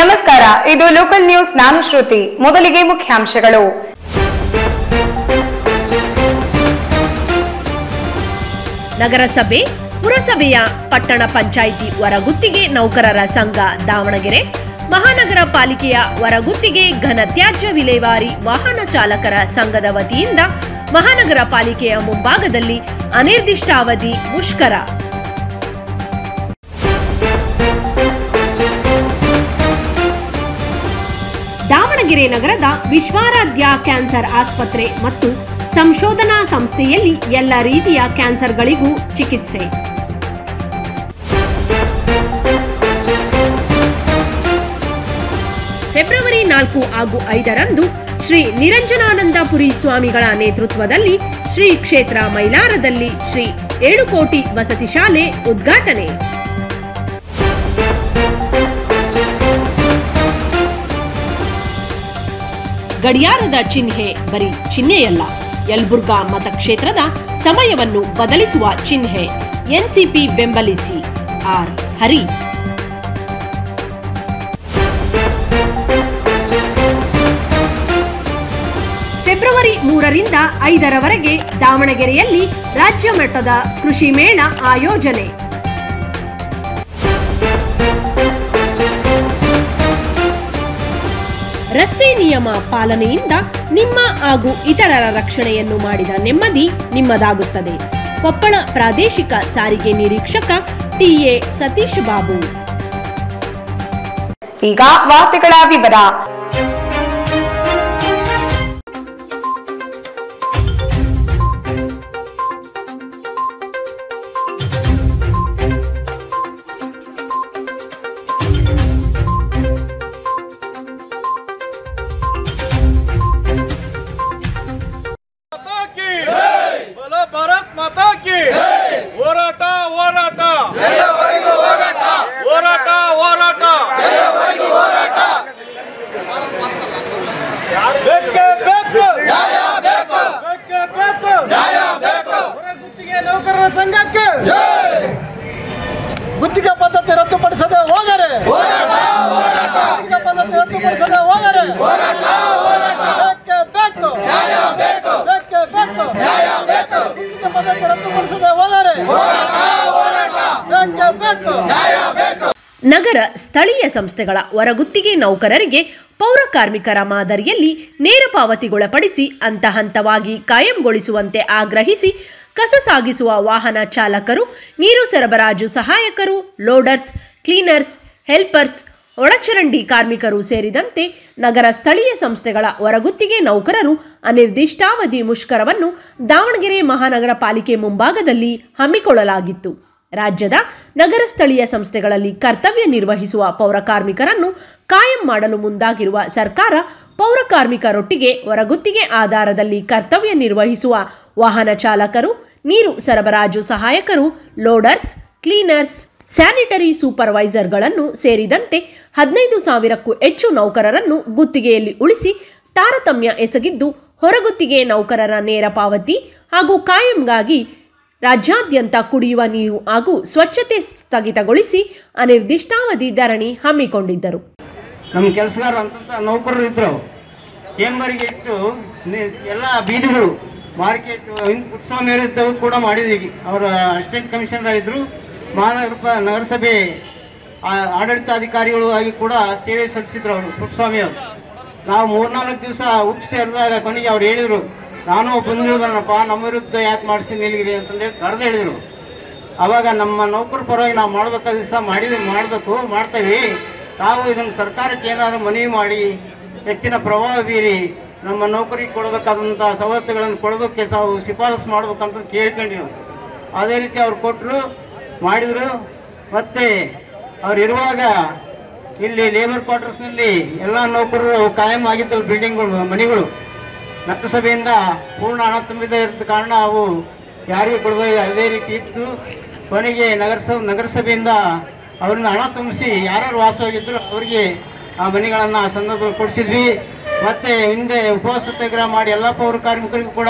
ನಮಸ್ಕಾರ, ಇದು local news, ನಾನು ಶ್ರುತಿ. ಮೊದಲಿಗೆ ಮುಖ್ಯಾಂಶಗಳು. ನಗರಸಭೆ, ಪುರಸಭೆಯ ಪಟ್ಟಣ ಪಂಚಾಯಿತಿ ಹೊರಗುತ್ತಿಗೆ ನೌಕರರ ಸಂಘ ದಾವಣಗೆರೆ, ಮಹಾನಗರ ಪಾಲಿಕೆಯ ಹೊರಗುತ್ತಿಗೆ ಘನತ್ಯಾಜ್ಯ ವಿಲೇವಾರಿ ವಾಹನ ಚಾಲಕರ ಸಂಘದ ವತಿಯಿಂದ ಮಹಾನಗರ ಪಾಲಿಕೆಯ ಮುಂಭಾಗದಲ್ಲಿ ಅನಿರ್ದಿಷ್ಟಾವಧಿ ಮುಷ್ಕರ. ದಾವಣಗೆರೆ ನಗರದ ವಿಶ್ವಾರಾಧ್ಯ ಕ್ಯಾನ್ಸರ್ ಆಸ್ಪತ್ರೆ ಮತ್ತು ಸಂಶೋಧನಾ ಸಂಸ್ಥೆಯಲ್ಲಿ ಎಲ್ಲ ರೀತಿಯ ಕ್ಯಾನ್ಸರ್ಗಳಿಗೂ ಚಿಕಿತ್ಸೆ. ಫೆಬ್ರವರಿ ನಾಲ್ಕು ಹಾಗೂ ಐದರಂದು ಶ್ರೀ ನಿರಂಜನಾನಂದಪುರಿ ಸ್ವಾಮಿಗಳ ನೇತೃತ್ವದಲ್ಲಿ ಶ್ರೀ ಕ್ಷೇತ್ರ ಮೈಲಾರದಲ್ಲಿ ಶ್ರೀ ಏಳುಕೋಟಿ ವಸತಿ ಶಾಲೆ ಉದ್ಘಾಟನೆ. ಗಡಿಯಾರದ ಚಿಹ್ನೆ ಬರೀ ಚಿಹ್ನೆಯಲ್ಲ. ಯಲ್ಬುರ್ಗಾ ಮತಕ್ಷೇತ್ರದ ಸಮಯವನ್ನು ಬದಲಿಸುವ ಚಿಹ್ನೆ. ಎನ್ಸಿಪಿ ಬೆಂಬಲಿಸಿ ಆರ್. ಹರಿ. ಫೆಬ್ರವರಿ ಮೂರರಿಂದ ಐದರವರೆಗೆ ದಾವಣಗೆರೆಯಲ್ಲಿ ರಾಜ್ಯ ಮಟ್ಟದ ಕೃಷಿ ಮೇಳ ಆಯೋಜನೆ. ರಸ್ತೆ ನಿಯಮ ಪಾಲನೆಯಿಂದ ನಿಮ್ಮ ಹಾಗೂ ಇತರರ ರಕ್ಷಣೆಯನ್ನು ಮಾಡಿದ ನೆಮ್ಮದಿ ನಿಮ್ಮದಾಗುತ್ತದೆ. ಕೊಪ್ಪಳ ಪ್ರಾದೇಶಿಕ ಸಾರಿಗೆ ನಿರೀಕ್ಷಕ ಟಿಎ ಸತೀಶ್ ಬಾಬು. ಈಗ ವಾರ್ತೆಗಳ ವಿವರ. ಸ್ಥಳೀಯ ಸಂಸ್ಥೆಗಳ ಹೊರಗುತ್ತಿಗೆ ನೌಕರರಿಗೆ ಪೌರ ಕಾರ್ಮಿಕರ ಮಾದರಿಯಲ್ಲಿ ನೇರ ಪಾವತಿಗೊಳಪಡಿಸಿ ಹಂತ ಹಂತವಾಗಿ ಕಾಯಂಗೊಳಿಸುವಂತೆ ಆಗ್ರಹಿಸಿ ಕಸ ಸಾಗಿಸುವ ವಾಹನ ಚಾಲಕರು, ನೀರು ಸರಬರಾಜು ಸಹಾಯಕರು, ಲೋಡರ್ಸ್, ಕ್ಲೀನರ್ಸ್, ಹೆಲ್ಪರ್ಸ್, ಒಳಚರಂಡಿ ಕಾರ್ಮಿಕರು ಸೇರಿದಂತೆ ನಗರ ಸ್ಥಳೀಯ ಸಂಸ್ಥೆಗಳ ಹೊರಗುತ್ತಿಗೆ ನೌಕರರು ಅನಿರ್ದಿಷ್ಟಾವಧಿ ಮುಷ್ಕರವನ್ನು ದಾವಣಗೆರೆ ಮಹಾನಗರ ಪಾಲಿಕೆ ಮುಂಭಾಗದಲ್ಲಿ ಹಮ್ಮಿಕೊಳ್ಳಲಾಗಿತ್ತು. ರಾಜ್ಯದ ನಗರ ಸ್ಥಳೀಯ ಸಂಸ್ಥೆಗಳಲ್ಲಿ ಕರ್ತವ್ಯ ನಿರ್ವಹಿಸುವ ಪೌರ ಕಾರ್ಮಿಕರನ್ನು ಕಾಯಂ ಮಾಡಲು ಮುಂದಾಗಿರುವ ಸರ್ಕಾರ ಪೌರ ಕಾರ್ಮಿಕರೊಟ್ಟಿಗೆ ಹೊರಗುತ್ತಿಗೆ ಆಧಾರದಲ್ಲಿ ಕರ್ತವ್ಯ ನಿರ್ವಹಿಸುವ ವಾಹನ ಚಾಲಕರು, ನೀರು ಸರಬರಾಜು ಸಹಾಯಕರು, ಲೋಡರ್ಸ್, ಕ್ಲೀನರ್ಸ್, ಸ್ಯಾನಿಟರಿ ಸೂಪರ್ವೈಸರ್ಗಳನ್ನು ಸೇರಿದಂತೆ ಹದಿನೈದು ಸಾವಿರಕ್ಕೂ ಹೆಚ್ಚು ನೌಕರರನ್ನು ಗುತ್ತಿಗೆಯಲ್ಲಿ ಉಳಿಸಿ ತಾರತಮ್ಯ ಎಸಗಿದ್ದು, ಹೊರಗುತ್ತಿಗೆ ನೌಕರರ ನೇರ ಪಾವತಿ ಹಾಗೂ ಕಾಯಂಗಾಗಿ ರಾಜ್ಯಾದ್ಯಂತ ಕುಡಿಯುವ ನೀರು ಹಾಗೂ ಸ್ವಚ್ಛತೆ ಸ್ಥಗಿತಗೊಳಿಸಿ ಅನಿರ್ದಿಷ್ಟಾವಧಿ ಧರಣಿ ಹಮ್ಮಿಕೊಂಡಿದ್ದರು. ನಮ್ಮ ಕೆಲಸಗಾರ ಅಂತ ನೌಕರರು ಇದ್ರು ಚೇಂಬರ್ಗೆ ಇಟ್ಟು ಎಲ್ಲ ಬೀದಿಗಳು, ಮಾರ್ಕೆಟ್ ಉತ್ಸವ ಮೇಳಿದ್ದವು ಕೂಡ ಮಾಡಿದೀವಿ. ಅವರ ಅಸಿಸ್ಟೆಂಟ್ ಕಮಿಷನರ್ ಇದ್ದರು ಮಹಾನಗರ ನಗರಸಭೆ ಆಡಳಿತಾಧಿಕಾರಿಗಳು ಆಗಿ ಕೂಡ ಸೇವೆ ಸಲ್ಲಿಸಿದ್ರು ಅವರು. ಪುಟ್ಟಸ್ವಾಮಿ ಅವರು. ನಾವು ಮೂರ್ನಾಲ್ಕು ದಿವಸ ಉಪ್ಪು ಸೇರಿದಾಗ ಕೊನೆಗೆ ಅವ್ರು ಹೇಳಿದ್ರು ನಾನು ಬಂದಿರೋದನಪ್ಪ, ನಮ್ಮ ವಿರುದ್ಧ ಯಾಕೆ ಮಾಡಿಸ್ತೀನಿ ನಿಲ್ಗಿರಿ ಅಂತಂದೇಳಿ ಕರೆದು ಹೇಳಿದರು. ಅವಾಗ ನಮ್ಮ ನೌಕರ ಪರವಾಗಿ ನಾವು ಮಾಡಬೇಕಾದ ದಿವಸ ಮಾಡಿದ ಮಾಡಬೇಕು, ಮಾಡ್ತೇವೆ. ತಾವು ಇದನ್ನು ಸರ್ಕಾರಕ್ಕೆ ಏನಾದರೂ ಮನವಿ ಮಾಡಿ, ಹೆಚ್ಚಿನ ಪ್ರಭಾವ ಬೀರಿ ನಮ್ಮ ನೌಕರಿಗೆ ಕೊಡಬೇಕಾದಂಥ ಸವಲತ್ತುಗಳನ್ನು ಕೊಡೋದಕ್ಕೆ ತಾವು ಶಿಫಾರಸು ಮಾಡ್ಬೇಕಂತ ಕೇಳ್ಕೊಂಡಿವಿ. ಅದೇ ರೀತಿ ಅವ್ರು ಕೊಟ್ಟರು ಮಾಡಿದರು. ಮತ್ತು ಅವರಿರುವಾಗ ಇಲ್ಲಿ ಲೇಬರ್ ಕ್ವಾರ್ಟರ್ಸ್ನಲ್ಲಿ ಎಲ್ಲ ನೌಕರರು ಕಾಯಂ ಆಗಿದ್ದವು ಬಿಲ್ಡಿಂಗ್ಗಳು ಮನೆಗಳು. ನಗರಸಭೆಯಿಂದ ಪೂರ್ಣ ಹಣ ತುಂಬಿದ ಕಾರಣ ಅವು ಯಾರಿಗೂ ಕೊಡುವ ಅದೇ ರೀತಿ ಇತ್ತು ಕೊನೆಗೆ ನಗರಸಭೆ ನಗರಸಭೆಯಿಂದ ಅವ್ರನ್ನ ಹಣ ತುಂಬಿಸಿ ಯಾರ್ಯಾರು ವಾಸವಾಗಿದ್ರು ಅವರಿಗೆ ಆ ಮನೆಗಳನ್ನು ಆ ಸಂದರ್ಭದಲ್ಲಿ ಕೊಡಿಸಿದ್ವಿ. ಮತ್ತೆ ಹಿಂದೆ ಉಪವಾಸ ಸತ್ಯಾಗ್ರಹ ಮಾಡಿ ಎಲ್ಲ ಪೌರ ಕಾರ್ಮಿಕರಿಗೂ ಕೂಡ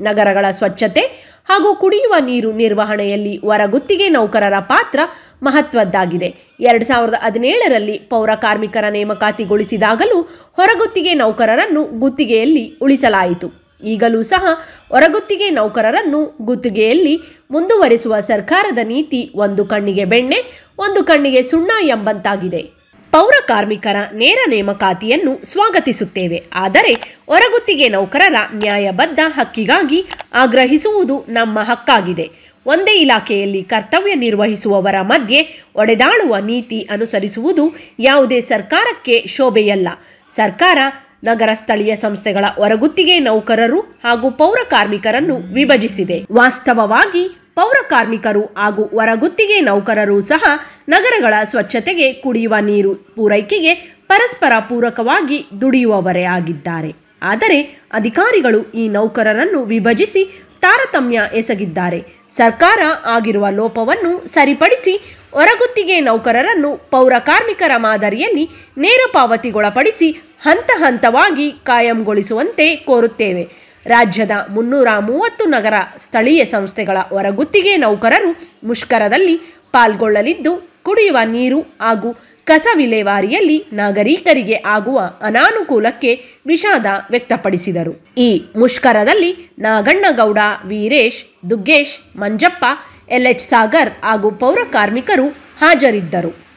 ನಗರಗಳ ಸ್ವಚ್ಛತೆ ಹಾಗೂ ಕುಡಿಯುವ ನೀರು ನಿರ್ವಹಣೆಯಲ್ಲಿ ಹೊರಗುತ್ತಿಗೆ ನೌಕರರ ಪಾತ್ರ ಮಹತ್ವದ್ದಾಗಿದೆ. ಎರಡು ಸಾವಿರದ ಹದಿನೇಳರಲ್ಲಿ ಪೌರ ಕಾರ್ಮಿಕರ ನೇಮಕಾತಿಗೊಳಿಸಿದಾಗಲೂ ಹೊರಗುತ್ತಿಗೆ ನೌಕರರನ್ನು ಗುತ್ತಿಗೆಯಲ್ಲಿ ಉಳಿಸಲಾಯಿತು. ಈಗಲೂ ಸಹ ಹೊರಗುತ್ತಿಗೆ ನೌಕರರನ್ನು ಗುತ್ತಿಗೆಯಲ್ಲಿ ಮುಂದುವರಿಸುವ ಸರ್ಕಾರದ ನೀತಿ ಒಂದು ಕಣ್ಣಿಗೆ ಬೆಣ್ಣೆ, ಒಂದು ಕಣ್ಣಿಗೆ ಸುಣ್ಣ ಎಂಬಂತಾಗಿದೆ. ಪೌರ ಕಾರ್ಮಿಕರ ನೇರ ನೇಮಕಾತಿಯನ್ನು ಸ್ವಾಗತಿಸುತ್ತೇವೆ. ಆದರೆ ಹೊರಗುತ್ತಿಗೆ ನೌಕರರ ನ್ಯಾಯಬದ್ಧ ಹಕ್ಕಿಗಾಗಿ ಆಗ್ರಹಿಸುವುದು ನಮ್ಮ ಹಕ್ಕಾಗಿದೆ. ಒಂದೇ ಇಲಾಖೆಯಲ್ಲಿ ಕರ್ತವ್ಯ ನಿರ್ವಹಿಸುವವರ ಮಧ್ಯೆ ಒಡೆದಾಡುವ ನೀತಿ ಅನುಸರಿಸುವುದು ಯಾವುದೇ ಸರ್ಕಾರಕ್ಕೆ ಶೋಭೆಯಲ್ಲ. ಸರ್ಕಾರ ನಗರ ಸ್ಥಳೀಯ ಸಂಸ್ಥೆಗಳ ಹೊರಗುತ್ತಿಗೆ ನೌಕರರು ಹಾಗೂ ಪೌರ ಕಾರ್ಮಿಕರನ್ನು ವಿಭಜಿಸಿದೆ. ವಾಸ್ತವವಾಗಿ ಪೌರ ಕಾರ್ಮಿಕರು ಹಾಗೂ ಹೊರಗುತ್ತಿಗೆ ನೌಕರರು ಸಹ ನಗರಗಳ ಸ್ವಚ್ಛತೆಗೆ ಕುಡಿಯುವ ನೀರು ಪೂರೈಕೆಗೆ ಪರಸ್ಪರ ಪೂರಕವಾಗಿ ದುಡಿಯುವವರೇ ಆಗಿದ್ದಾರೆ. ಆದರೆ ಅಧಿಕಾರಿಗಳು ಈ ನೌಕರರನ್ನು ವಿಭಜಿಸಿ ತಾರತಮ್ಯ ಎಸಗಿದ್ದಾರೆ. ಸರ್ಕಾರ ಆಗಿರುವ ಲೋಪವನ್ನು ಸರಿಪಡಿಸಿ ಹೊರಗುತ್ತಿಗೆ ನೌಕರರನ್ನು ಪೌರ ಕಾರ್ಮಿಕರ ಮಾದರಿಯಲ್ಲಿ ನೇರ ಪಾವತಿಗೊಳಪಡಿಸಿ ಹಂತ ಹಂತವಾಗಿ ಕಾಯಂಗೊಳಿಸುವಂತೆ ಕೋರುತ್ತೇವೆ. ರಾಜ್ಯದ ಮುನ್ನೂರ ಮೂವತ್ತು ನಗರ ಸ್ಥಳೀಯ ಸಂಸ್ಥೆಗಳ ಹೊರಗುತ್ತಿಗೆ ನೌಕರರು ಮುಷ್ಕರದಲ್ಲಿ ಪಾಲ್ಗೊಳ್ಳಲಿದ್ದು, ಕುಡಿಯುವ ನೀರು ಹಾಗೂ ಕಸ ವಿಲೇವಾರಿಯಲ್ಲಿ ನಾಗರಿಕರಿಗೆ ಆಗುವ ಅನಾನುಕೂಲಕ್ಕೆ ವಿಷಾದ ವ್ಯಕ್ತಪಡಿಸಿದರು. ಈ ಮುಷ್ಕರದಲ್ಲಿ ನಾಗಣ್ಣಗೌಡ, ವೀರೇಶ್, ದುಗ್ಗೇಶ್, ಮಂಜಪ್ಪ ಎಲ್ಎಚ್ ಸಾಗರ್ ಹಾಗೂ ಪೌರ ಕಾರ್ಮಿಕರು ಹಾಜರಿದ್ದರು.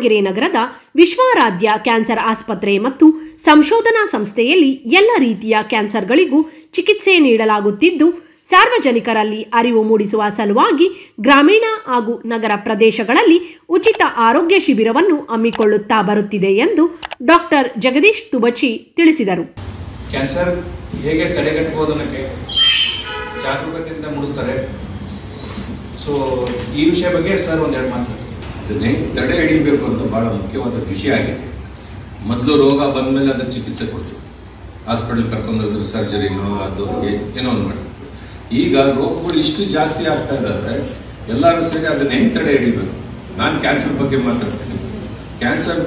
ದಾವಣಗೆರೆ ನಗರದ ವಿಶ್ವಾರಾಧ್ಯ ಕ್ಯಾನ್ಸರ್ ಆಸ್ಪತ್ರೆ ಮತ್ತು ಸಂಶೋಧನಾ ಸಂಸ್ಥೆಯಲ್ಲಿ ಎಲ್ಲ ರೀತಿಯ ಕ್ಯಾನ್ಸರ್ಗಳಿಗೂ ಚಿಕಿತ್ಸೆ ನೀಡಲಾಗುತ್ತಿದ್ದು, ಸಾರ್ವಜನಿಕರಲ್ಲಿ ಅರಿವು ಮೂಡಿಸುವ ಸಲುವಾಗಿ ಗ್ರಾಮೀಣ ಹಾಗೂ ನಗರ ಪ್ರದೇಶಗಳಲ್ಲಿ ಉಚಿತ ಆರೋಗ್ಯ ಶಿಬಿರವನ್ನು ಹಮ್ಮಿಕೊಳ್ಳುತ್ತಾ ಬರುತ್ತಿದೆ ಎಂದು ಡಾಕ್ಟರ್ ಜಗದೀಶ್ ತುಬಚಿ ತಿಳಿಸಿದರು. ಕ್ಯಾನ್ಸರ್ ಹೇಗೆ ತಡೆಗಟ್ಟಬಹುದು ಜಾಗರೂಕತೆಯಿಂದ ಮೂಡಿಸ್ತಾರೆ? ಸೊ ಈ ವಿಷಯ ಬಗ್ಗೆ ಸರ್ ಒಂದೆರಡು ಮಾತು. ಅದನ್ನ ಹೆಂಗ್ ತಡೆ ಹಿಡಿಬೇಕು ಅಂತ ಬಹಳ ಮುಖ್ಯವಾದ ವಿಷಯ ಆಗಿದೆ. ಮೊದಲು ರೋಗ ಬಂದ್ಮೇಲೆ ಅದಕ್ಕೆ ಚಿಕಿತ್ಸೆ ಕೊಡ್ತೀವಿ ಹಾಸ್ಪಿಟಲ್ ಕರ್ಕೊಂಡೋದ್ರೆ ಸರ್ಜರಿನೋ ಅದು ಏನೋ ಒಂದು ಮಾಡಿ. ಈಗ ರೋಗಗಳು ಇಷ್ಟು ಜಾಸ್ತಿ ಆಗ್ತಾ ಇದ್ದಾರೆ ಎಲ್ಲರೂ ಸೇರಿ ಅದನ್ನ ಹೆಂಗೆ ತಡೆ ಹಿಡಿಬೇಕು. ನಾನು ಕ್ಯಾನ್ಸರ್ ಬಗ್ಗೆ ಮಾತಾಡ್ತೀನಿ. ಕ್ಯಾನ್ಸರ್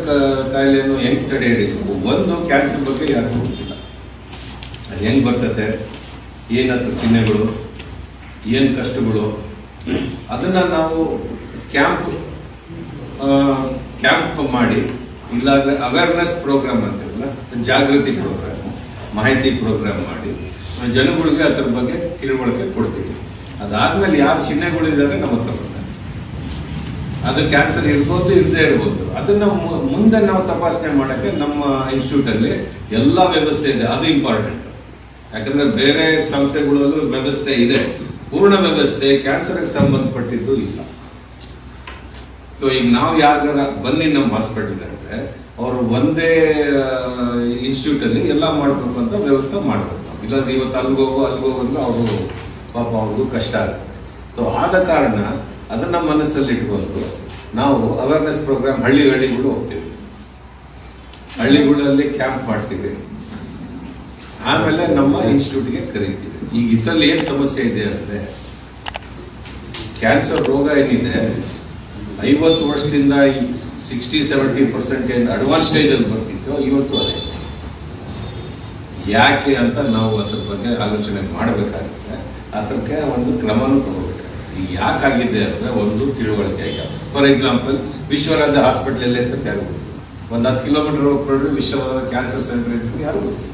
ಕಾಯಿಲೆಯನ್ನು ಹೆಂಗೆ ತಡೆ ಹಿಡಿಬೇಕು. ಒಂದು ಕ್ಯಾನ್ಸರ್ ಬಗ್ಗೆ ಯಾರಿಗೂ ಗೊತ್ತಿಲ್ಲ. ಅದು ಹೆಂಗೆ ಬರ್ತದೆ? ಏನತ್ರ ಚಿಹ್ನೆಗಳು? ಏನು ಕಷ್ಟಗಳು? ಅದನ್ನ ನಾವು ಕ್ಯಾಂಪ್ ಕ್ಯಾಂಪ್ ಮಾಡಿ, ಇಲ್ಲಾಂದ್ರೆ ಅವೇರ್ನೆಸ್ ಪ್ರೋಗ್ರಾಮ್ ಅಂತೀವಲ್ಲ ಜಾಗೃತಿ ಪ್ರೋಗ್ರಾಮ್ ಮಾಹಿತಿ ಪ್ರೋಗ್ರಾಮ್ ಮಾಡಿ, ಜನಗಳಿಗೆ ಅದ್ರ ಬಗ್ಗೆ ತಿಳುವಳಿಕೆ ಕೊಡ್ತೀವಿ. ಅದಾದ್ಮೇಲೆ ಯಾವ ಚಿಹ್ನೆಗಳಿದ್ದಾರೆ ನಮ್ಮ ಹತ್ರ ಬರ್ತಾರೆ ಅದು ಕ್ಯಾನ್ಸರ್ ಇರ್ಬೋದು ಇಲ್ಲದೇ ಇರ್ಬೋದು. ಅದನ್ನ ಮುಂದೆ ನಾವು ತಪಾಸಣೆ ಮಾಡಕ್ಕೆ ನಮ್ಮ ಇನ್ಸ್ಟಿಟ್ಯೂಟ್ ಅಲ್ಲಿ ಎಲ್ಲಾ ವ್ಯವಸ್ಥೆ ಇದೆ. ಅದು ಇಂಪಾರ್ಟೆಂಟ್ ಯಾಕಂದ್ರೆ ಬೇರೆ ಸಂಸ್ಥೆಗಳಲ್ಲೂ ವ್ಯವಸ್ಥೆ ಇದೆ. ಪೂರ್ಣ ವ್ಯವಸ್ಥೆ ಕ್ಯಾನ್ಸರ್ಗೆ ಸಂಬಂಧಪಟ್ಟಿದ್ದು ಇಲ್ಲ. ಸೊ ಈಗ ನಾವು ಯಾರ ಬನ್ನಿ ನಮ್ಮ ಹಾಸ್ಪಿಟಲ್ ಅಂದ್ರೆ ಅವರು ಒಂದೇ ಇನ್ಸ್ಟಿಟ್ಯೂಟ್ ಅಲ್ಲಿ ಎಲ್ಲ ಮಾಡ್ಬೇಕು ಅಂತ ವ್ಯವಸ್ಥೆ ಮಾಡ್ಬೇಕು. ಇಲ್ಲಾಂದ್ರೆ ಇವತ್ತು ಅಲ್ಗೋಗೋ ಅಲ್ಗೋಗೋ ಅಂದ್ರೆ ಅವರು ಪಾಪ ಅವ್ರಿಗೂ ಕಷ್ಟ ಆಗುತ್ತೆ. ಸೊ ಆದ ಕಾರಣ ಅದನ್ನ ಮನಸ್ಸಲ್ಲಿ ಇಟ್ಕೊಂಡು ನಾವು ಅವೇರ್ನೆಸ್ ಪ್ರೋಗ್ರಾಮ್ ಹಳ್ಳಿ ಹಳ್ಳಿಗಳು ಹೋಗ್ತೀವಿ. ಹಳ್ಳಿಗಳಲ್ಲಿ ಕ್ಯಾಂಪ್ ಮಾಡ್ತೀವಿ. ಆಮೇಲೆ ನಮ್ಮ ಇನ್ಸ್ಟಿಟ್ಯೂಟ್ಗೆ ಕರೀತೀವಿ. ಈಗ ಇದರಲ್ಲಿ ಏನು ಸಮಸ್ಯೆ ಇದೆ ಅಂದ್ರೆ ಕ್ಯಾನ್ಸರ್ ರೋಗ ಏನಿದೆ ಐವತ್ತು ವರ್ಷದಿಂದ ಸಿಕ್ಸ್ಟಿ ಸೆವೆಂಟಿ ಪರ್ಸೆಂಟ್ ಏನು ಅಡ್ವಾನ್ಸ್ ಸ್ಟೇಜಲ್ಲಿ ಬರ್ತಿತ್ತು, ಇವತ್ತು ಅದೇ. ಯಾಕೆ ಅಂತ ನಾವು ಅದ್ರ ಬಗ್ಗೆ ಆಲೋಚನೆ ಮಾಡಬೇಕಾಗುತ್ತೆ. ಅದಕ್ಕೆ ಒಂದು ಕ್ರಮನೂ ತಗೋಬೇಕು ಯಾಕಾಗಿದೆ ಅಂದರೆ ಒಂದು ತಿಳುವಳಿಕೆ ಈಗ. ಫಾರ್ ಎಕ್ಸಾಂಪಲ್ ವಿಶ್ವರಾಜ ಹಾಸ್ಪಿಟ್ಲಲ್ಲಿ ಅಂತ ಯಾರು ಒಂದು ಹತ್ತು ಕಿಲೋಮೀಟರ್ ಹೋಗ್ಬಿಟ್ರೆ ವಿಶ್ವರಾಜ ಕ್ಯಾನ್ಸರ್ ಸೆಂಟರ್ ಅಂತ ಯಾರು ಗೊತ್ತಿಲ್ಲ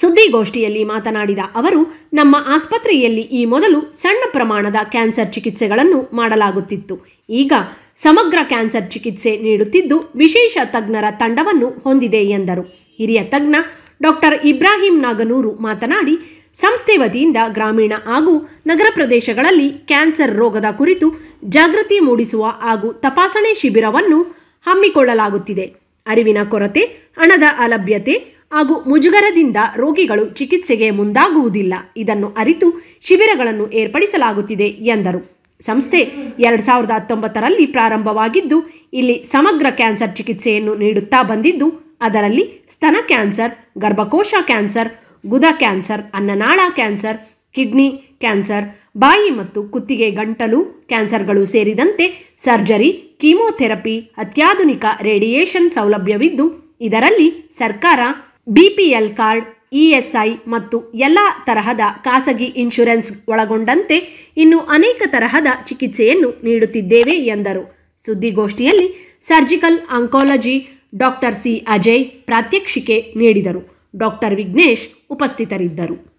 ಸುದ್ದಿಗೋಷ್ಠಿಯಲ್ಲಿ ಮಾತನಾಡಿದ ಅವರು, ನಮ್ಮ ಆಸ್ಪತ್ರೆಯಲ್ಲಿ ಈ ಮೊದಲು ಸಣ್ಣ ಪ್ರಮಾಣದ ಕ್ಯಾನ್ಸರ್ ಚಿಕಿತ್ಸೆಗಳನ್ನು ಮಾಡಲಾಗುತ್ತಿತ್ತು. ಈಗ ಸಮಗ್ರ ಕ್ಯಾನ್ಸರ್ ಚಿಕಿತ್ಸೆ ನೀಡುತ್ತಿದ್ದು ವಿಶೇಷ ತಜ್ಞರ ತಂಡವನ್ನು ಹೊಂದಿದೆ ಎಂದರು. ಹಿರಿಯ ತಜ್ಞ ಡಾಕ್ಟರ್ ಇಬ್ರಾಹಿಂ ನಾಗನೂರು ಮಾತನಾಡಿ, ಸಂಸ್ಥೆ ವತಿಯಿಂದ ಗ್ರಾಮೀಣ ಹಾಗೂ ನಗರ ಪ್ರದೇಶಗಳಲ್ಲಿ ಕ್ಯಾನ್ಸರ್ ರೋಗದ ಕುರಿತು ಜಾಗೃತಿ ಮೂಡಿಸುವ ಹಾಗೂ ತಪಾಸಣೆ ಶಿಬಿರವನ್ನು ಹಮ್ಮಿಕೊಳ್ಳಲಾಗುತ್ತಿದೆ. ಅರಿವಿನ ಕೊರತೆ, ಹಣದ ಅಲಭ್ಯತೆ ಹಾಗೂ ಮುಜುಗರದಿಂದ ರೋಗಿಗಳು ಚಿಕಿತ್ಸೆಗೆ ಮುಂದಾಗುವುದಿಲ್ಲ. ಇದನ್ನು ಅರಿತು ಶಿಬಿರಗಳನ್ನು ಏರ್ಪಡಿಸಲಾಗುತ್ತಿದೆ ಎಂದರು. ಸಂಸ್ಥೆ ಎರಡು ಸಾವಿರದ ಹತ್ತೊಂಬತ್ತರಲ್ಲಿ ಪ್ರಾರಂಭವಾಗಿದ್ದು, ಇಲ್ಲಿ ಸಮಗ್ರ ಕ್ಯಾನ್ಸರ್ ಚಿಕಿತ್ಸೆಯನ್ನು ನೀಡುತ್ತಾ ಬಂದಿದ್ದು, ಅದರಲ್ಲಿ ಸ್ತನ ಕ್ಯಾನ್ಸರ್, ಗರ್ಭಕೋಶ ಕ್ಯಾನ್ಸರ್, ಗುದ ಕ್ಯಾನ್ಸರ್, ಅನ್ನನಾಳ ಕ್ಯಾನ್ಸರ್, ಕಿಡ್ನಿ ಕ್ಯಾನ್ಸರ್, ಬಾಯಿ ಮತ್ತು ಕುತ್ತಿಗೆ ಗಂಟಲು ಕ್ಯಾನ್ಸರ್ಗಳು ಸೇರಿದಂತೆ ಸರ್ಜರಿ, ಕೀಮೋಥೆರಪಿ, ಅತ್ಯಾಧುನಿಕ ರೇಡಿಯೇಷನ್ ಸೌಲಭ್ಯವಿದ್ದು, ಇದರಲ್ಲಿ ಸರ್ಕಾರ ಬಿಪಿಎಲ್ ಕಾರ್ಡ್ ಇಎಸ್ಐ ಮತ್ತು ಎಲ್ಲ ತರಹದ ಖಾಸಗಿ ಇನ್ಶೂರೆನ್ಸ್ ಒಳಗೊಂಡಂತೆ ಇನ್ನು ಅನೇಕ ತರಹದ ಚಿಕಿತ್ಸೆಯನ್ನು ನೀಡುತ್ತಿದ್ದೇವೆ ಎಂದರು. ಸುದ್ದಿಗೋಷ್ಠಿಯಲ್ಲಿ surgical oncology doctor C Ajay ಪ್ರಾತ್ಯಕ್ಷಿಕೆ ನೀಡಿದರು. ಡಾಕ್ಟರ್ ವಿಘ್ನೇಶ್ ಉಪಸ್ಥಿತರಿದ್ದರು.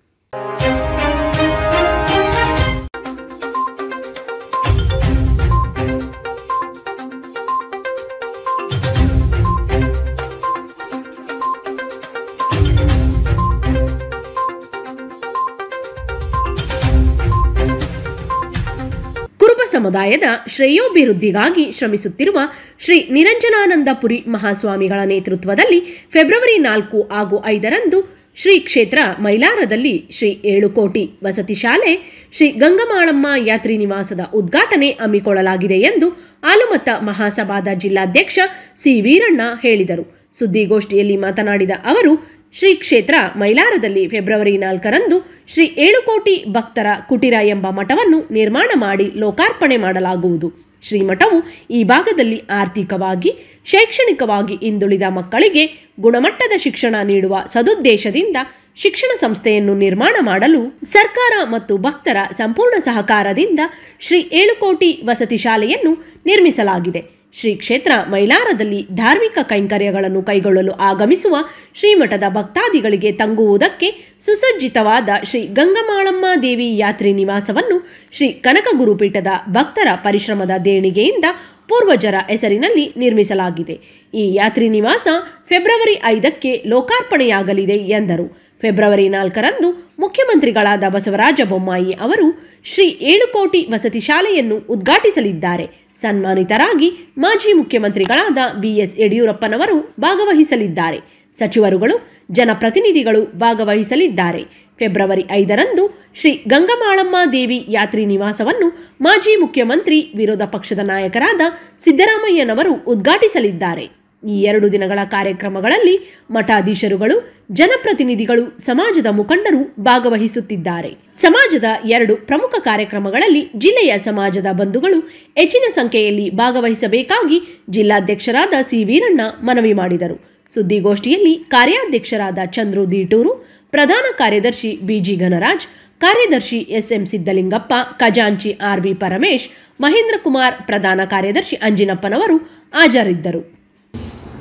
ಸಮುದಾಯದ ಶ್ರೇಯೋಭಿವೃದ್ಧಿಗಾಗಿ ಶ್ರಮಿಸುತ್ತಿರುವ ಶ್ರೀ ನಿರಂಜನಾನಂದಪುರಿ ಮಹಾಸ್ವಾಮಿಗಳ ನೇತೃತ್ವದಲ್ಲಿ ಫೆಬ್ರವರಿ ನಾಲ್ಕು ಹಾಗೂ ಐದರಂದು ಶ್ರೀ ಕ್ಷೇತ್ರ ಮೈಲಾರದಲ್ಲಿ ಶ್ರೀ ಏಳುಕೋಟಿ ವಸತಿ ಶಾಲೆ, ಶ್ರೀ ಗಂಗಮಾಳಮ್ಮ ಯಾತ್ರಿ ನಿವಾಸದ ಉದ್ಘಾಟನೆ ಹಮ್ಮಿಕೊಳ್ಳಲಾಗಿದೆ ಎಂದು ಆಲುಮತ್ತ ಮಹಾಸಭಾದ ಜಿಲ್ಲಾಧ್ಯಕ್ಷ ಸಿ ವೀರಣ್ಣ ಹೇಳಿದರು. ಸುದ್ದಿಗೋಷ್ಠಿಯಲ್ಲಿ ಮಾತನಾಡಿದ ಅವರು ಶ್ರೀ ಕ್ಷೇತ್ರ ಮೈಲಾರದಲ್ಲಿ ಫೆಬ್ರವರಿ ನಾಲ್ಕರಂದು ಶ್ರೀ ಏಳುಕೋಟಿ ಭಕ್ತರ ಕುಟಿರ ಎಂಬ ಮಠವನ್ನು ನಿರ್ಮಾಣ ಮಾಡಿ ಲೋಕಾರ್ಪಣೆ ಮಾಡಲಾಗುವುದು. ಶ್ರೀಮಠವು ಈ ಭಾಗದಲ್ಲಿ ಆರ್ಥಿಕವಾಗಿ, ಶೈಕ್ಷಣಿಕವಾಗಿ ಹಿಂದುಳಿದ ಮಕ್ಕಳಿಗೆ ಗುಣಮಟ್ಟದ ಶಿಕ್ಷಣ ನೀಡುವ ಸದುದ್ದೇಶದಿಂದ ಶಿಕ್ಷಣ ಸಂಸ್ಥೆಯನ್ನು ನಿರ್ಮಾಣ ಮಾಡಲು ಸರ್ಕಾರ ಮತ್ತು ಭಕ್ತರ ಸಂಪೂರ್ಣ ಸಹಕಾರದಿಂದ ಶ್ರೀ ಏಳುಕೋಟಿ ವಸತಿ ಶಾಲೆಯನ್ನು ನಿರ್ಮಿಸಲಾಗಿದೆ. ಶ್ರೀ ಕ್ಷೇತ್ರ ಮೈಲಾರದಲ್ಲಿ ಧಾರ್ಮಿಕ ಕೈಂಕರ್ಯಗಳನ್ನು ಕೈಗೊಳ್ಳಲು ಆಗಮಿಸುವ ಶ್ರೀಮಠದ ಭಕ್ತಾದಿಗಳಿಗೆ ತಂಗುವುದಕ್ಕೆ ಸುಸಜ್ಜಿತವಾದ ಶ್ರೀ ಗಂಗಮಾಳಮ್ಮ ದೇವಿ ಯಾತ್ರಿ ನಿವಾಸವನ್ನು ಶ್ರೀ ಕನಕ ಗುರುಪೀಠದ ಭಕ್ತರ ಪರಿಶ್ರಮದ ದೇಣಿಗೆಯಿಂದ ಪೂರ್ವಜರ ಹೆಸರಿನಲ್ಲಿ ನಿರ್ಮಿಸಲಾಗಿದೆ. ಈ ಯಾತ್ರಿ ನಿವಾಸ ಫೆಬ್ರವರಿ ಐದಕ್ಕೆ ಲೋಕಾರ್ಪಣೆಯಾಗಲಿದೆ ಎಂದರು. ಫೆಬ್ರವರಿ ನಾಲ್ಕರಂದು ಮುಖ್ಯಮಂತ್ರಿಗಳಾದ ಬಸವರಾಜ ಬೊಮ್ಮಾಯಿ ಅವರು ಶ್ರೀ ಏಳುಕೋಟಿ ವಸತಿ ಶಾಲೆಯನ್ನು ಉದ್ಘಾಟಿಸಲಿದ್ದಾರೆ. ಸನ್ಮಾನಿತರಾಗಿ ಮಾಜಿ ಮುಖ್ಯಮಂತ್ರಿಗಳಾದ ಬಿಎಸ್ ಯಡಿಯೂರಪ್ಪನವರು ಭಾಗವಹಿಸಲಿದ್ದಾರೆ. ಸಚಿವರುಗಳು, ಜನಪ್ರತಿನಿಧಿಗಳು ಭಾಗವಹಿಸಲಿದ್ದಾರೆ. ಫೆಬ್ರವರಿ ಐದರಂದು ಶ್ರೀ ಗಂಗಮಾಳಮ್ಮ ದೇವಿ ಯಾತ್ರಿ ನಿವಾಸವನ್ನು ಮಾಜಿ ಮುಖ್ಯಮಂತ್ರಿ, ವಿರೋಧ ಪಕ್ಷದ ನಾಯಕರಾದ ಸಿದ್ದರಾಮಯ್ಯನವರು ಉದ್ಘಾಟಿಸಲಿದ್ದಾರೆ. ಈ ಎರಡು ದಿನಗಳ ಕಾರ್ಯಕ್ರಮಗಳಲ್ಲಿ ಮಠಾಧೀಶರುಗಳು, ಜನಪ್ರತಿನಿಧಿಗಳು, ಸಮಾಜದ ಮುಖಂಡರು ಭಾಗವಹಿಸುತ್ತಿದ್ದಾರೆ. ಸಮಾಜದ ಎರಡು ಪ್ರಮುಖ ಕಾರ್ಯಕ್ರಮಗಳಲ್ಲಿ ಜಿಲ್ಲೆಯ ಸಮಾಜದ ಬಂಧುಗಳು ಹೆಚ್ಚಿನ ಸಂಖ್ಯೆಯಲ್ಲಿ ಭಾಗವಹಿಸಬೇಕಾಗಿ ಜಿಲ್ಲಾಧ್ಯಕ್ಷರಾದ ಸಿ ವೀರಣ್ಣ ಮನವಿ ಮಾಡಿದರು. ಸುದ್ದಿಗೋಷ್ಠಿಯಲ್ಲಿ ಕಾರ್ಯಾಧ್ಯಕ್ಷರಾದ ಚಂದ್ರು ದೀಟೂರು, ಪ್ರಧಾನ ಕಾರ್ಯದರ್ಶಿ ಬಿಜಿ ಘನರಾಜ್, ಕಾರ್ಯದರ್ಶಿ ಎಸ್ಎಂ ಸಿದ್ದಲಿಂಗಪ್ಪ, ಖಜಾಂಚಿ ಆರ್ಬಿ ಪರಮೇಶ್, ಮಹೇಂದ್ರ ಕುಮಾರ್, ಪ್ರಧಾನ ಕಾರ್ಯದರ್ಶಿ ಅಂಜಿನಪ್ಪನವರು ಹಾಜರಿದ್ದರು.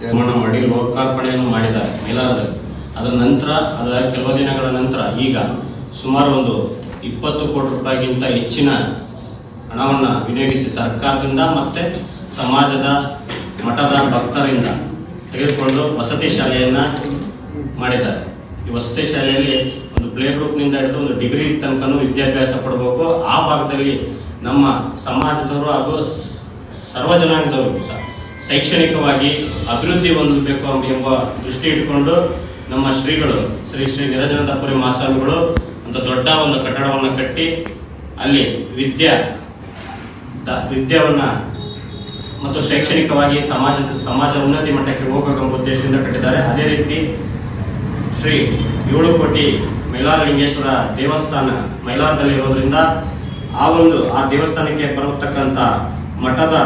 ನಿರ್ಮಾಣ ಮಾಡಿ ಲೋಕಾರ್ಪಣೆಯನ್ನು ಮಾಡಿದ್ದಾರೆ, ಮೈಲಾರದಲ್ಲಿ. ಅದರ ನಂತರ, ಅದರ ಕೆಲವು ದಿನಗಳ ನಂತರ ಈಗ ಸುಮಾರು ಒಂದು ಇಪ್ಪತ್ತು ಕೋಟಿ ರೂಪಾಯಿಗಿಂತ ಹೆಚ್ಚಿನ ಹಣವನ್ನು ವಿನಿಯೋಗಿಸಿ ಸರ್ಕಾರದಿಂದ ಮತ್ತು ಸಮಾಜದ ಮಠದ ಭಕ್ತರಿಂದ ತೆಗೆದುಕೊಂಡು ವಸತಿ ಶಾಲೆಯನ್ನು ಮಾಡಿದ್ದಾರೆ. ಈ ವಸತಿ ಶಾಲೆಯಲ್ಲಿ ಒಂದು ಪ್ಲೇ ಗ್ರೂಪ್ನಿಂದ ಹಿಡಿದು ಒಂದು ಡಿಗ್ರಿ ತನಕನೂ ವಿದ್ಯಾಭ್ಯಾಸ ಪಡಬೇಕು ಆ ಭಾಗದಲ್ಲಿ ನಮ್ಮ ಸಮಾಜದವರು ಹಾಗೂ ಸರ್ವಜನಾಂಗದವರು ಸಹ ಶೈಕ್ಷಣಿಕವಾಗಿ ಅಭಿವೃದ್ಧಿ ಹೊಂದಬೇಕು ಎಂಬ ದೃಷ್ಟಿ ಇಟ್ಟುಕೊಂಡು ನಮ್ಮ ಶ್ರೀಗಳು, ಶ್ರೀ ಶ್ರೀ ನಿರಂಜನದಪುರಿ ಮಹಾಸ್ವಾಮಿಗಳು ಅಂತ ದೊಡ್ಡ ಒಂದು ಕಟ್ಟಡವನ್ನು ಕಟ್ಟಿ ಅಲ್ಲಿ ವಿದ್ಯಾ ವಿದ್ಯಾವನ್ನ ಮತ್ತು ಶೈಕ್ಷಣಿಕವಾಗಿ ಸಮಾಜ ಸಮಾಜ ಉನ್ನತಿ ಮಟ್ಟಕ್ಕೆ ಹೋಗಬೇಕೆಂಬ ಉದ್ದೇಶದಿಂದ ಕಟ್ಟಿದ್ದಾರೆ. ಅದೇ ರೀತಿ ಶ್ರೀ ಏಳು ಕೋಟಿ ಮೈಲಾರಲಿಂಗೇಶ್ವರ ದೇವಸ್ಥಾನ ಮೈಲಾರದಲ್ಲಿ ಇರೋದ್ರಿಂದ ಆ ಒಂದು, ಆ ದೇವಸ್ಥಾನಕ್ಕೆ ಬರತಕ್ಕಂಥ ಮಠದ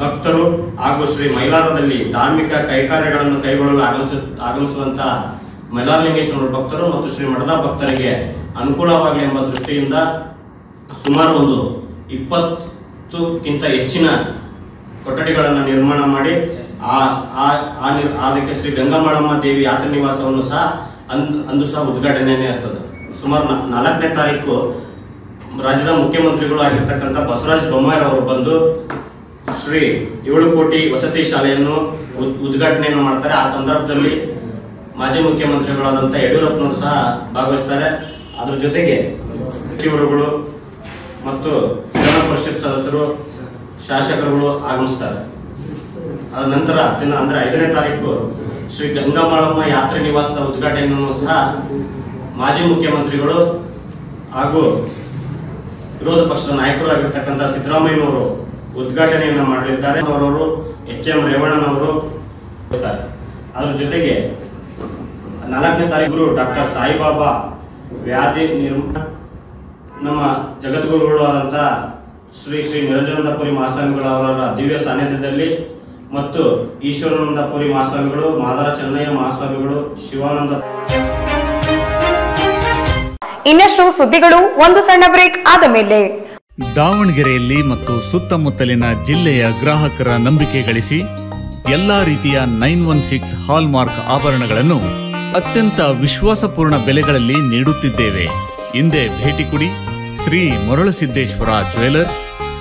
ಭಕ್ತರು ಹಾಗೂ ಶ್ರೀ ಮೈಲಾರದಲ್ಲಿ ಧಾರ್ಮಿಕ ಕೈಕಾರ್ಯಗಳನ್ನು ಕೈಗೊಳ್ಳಲು ಆಗಮಿಸ, ಆಗಮಿಸುವಂತ ಮೈಲಾರಲಿಂಗೇಶ್ವರ ಭಕ್ತರು ಮತ್ತು ಶ್ರೀ ಮಠದ ಭಕ್ತರಿಗೆ ಅನುಕೂಲವಾಗಲಿ ಎಂಬ ದೃಷ್ಟಿಯಿಂದ ಸುಮಾರು ಒಂದು ಇಪ್ಪತ್ತಕ್ಕಿಂತ ಹೆಚ್ಚಿನ ಕೊಠಡಿಗಳನ್ನು ನಿರ್ಮಾಣ ಮಾಡಿ, ಆ ಅದಕ್ಕೆ ಶ್ರೀ ಗಂಗಮ್ಮಳಮ್ಮ ದೇವಿ ಯಾತ್ರಿ ನಿವಾಸವನ್ನು ಸಹ ಅಂದು ಅಂದು ಸಹ ಉದ್ಘಾಟನೆಯೇ ಇರ್ತದೆ ಸುಮಾರು ನಾಲ್ಕನೇ ತಾರೀಕು ರಾಜ್ಯದ ಮುಖ್ಯಮಂತ್ರಿಗಳು ಆಗಿರ್ತಕ್ಕಂಥ ಬಸವರಾಜ ಬೊಮ್ಮಾಯಿ ಅವರು ಬಂದು ಶ್ರೀ ಏಳು ಕೋಟಿ ವಸತಿ ಶಾಲೆಯನ್ನು ಉದ್- ಉದ್ಘಾಟನೆಯನ್ನು ಮಾಡ್ತಾರೆ. ಆ ಸಂದರ್ಭದಲ್ಲಿ ಮಾಜಿ ಮುಖ್ಯಮಂತ್ರಿಗಳಾದಂಥ ಯಡಿಯೂರಪ್ಪನವರು ಸಹ ಭಾಗವಹಿಸ್ತಾರೆ. ಅದ್ರ ಜೊತೆಗೆ ಸಚಿವರುಗಳು ಮತ್ತು ವಿಧಾನ ಪರಿಷತ್ ಸದಸ್ಯರು, ಶಾಸಕರುಗಳು ಆಗಮಿಸ್ತಾರೆ. ಅದ ನಂತರ ಅಂದ್ರೆ ಐದನೇ ತಾರೀಕು ಶ್ರೀ ಗಂಗಾಮಾಳಮ್ಮ ಯಾತ್ರೆ ನಿವಾಸದ ಉದ್ಘಾಟನೆಯನ್ನು ಸಹ ಮಾಜಿ ಮುಖ್ಯಮಂತ್ರಿಗಳು ಹಾಗೂ ವಿರೋಧ ಪಕ್ಷದ ನಾಯಕರು ಆಗಿರ್ತಕ್ಕಂಥ ಸಿದ್ದರಾಮಯ್ಯನವರು ಉದ್ಘಾಟನೆಯನ್ನು ಮಾಡಲಿದ್ದಾರೆ ಅವರವರು ಎಚ್ ಎಂ ರೇವಣ್ಣನವರು. ಅದರ ಜೊತೆಗೆ ನಾಲ್ಕನೇ ತಾರೀಕು ಡಾಕ್ಟರ್ ಸಾಯಿಬಾಬಾ ವ್ಯಾಧಿ ನಿರ್ಮ, ನಮ್ಮ ಜಗದ್ಗುರುಗಳು ಆದಂಥ ಶ್ರೀ ಶ್ರೀ ನಿರಂಜನಾನಂದಪುರಿ ಮಹಾಸ್ವಾಮಿಗಳವರ ದಿವ್ಯ ಸಾನ್ನಿಧ್ಯದಲ್ಲಿ ಮತ್ತು ಈಶ್ವರಾನಂದಪುರಿ ಮಹಾಸ್ವಾಮಿಗಳು, ಮಾದರ ಚೆನ್ನಯ್ಯ ಮಹಾಸ್ವಾಮಿಗಳು, ಶಿವಾನಂದ ಇನ್ನಷ್ಟು ಸುದ್ದಿಗಳು ಒಂದು ಸಣ್ಣ ಬ್ರೇಕ್ ಆದ ಮೇಲೆ ದಾವಣಗೆರೆಯಲ್ಲಿ ಮತ್ತು ಸುತ್ತಮುತ್ತಲಿನ ಜಿಲ್ಲೆಯ ಗ್ರಾಹಕರ ನಂಬಿಕೆ ಗಳಿಸಿ ಎಲ್ಲಾ ರೀತಿಯ ನೈನ್ ಒನ್ ಸಿಕ್ಸ್ ಹಾಲ್ಮಾರ್ಕ್ ಆಭರಣಗಳನ್ನು ಅತ್ಯಂತ ವಿಶ್ವಾಸಪೂರ್ಣ ಬೆಲೆಗಳಲ್ಲಿ ನೀಡುತ್ತಿದ್ದೇವೆ. ಹಿಂದೆ ಭೇಟಿ ಕೊಡಿ ಶ್ರೀ ಮರಳಸಿದ್ದೇಶ್ವರ ಜ್ಯುವೆಲರ್ಸ್,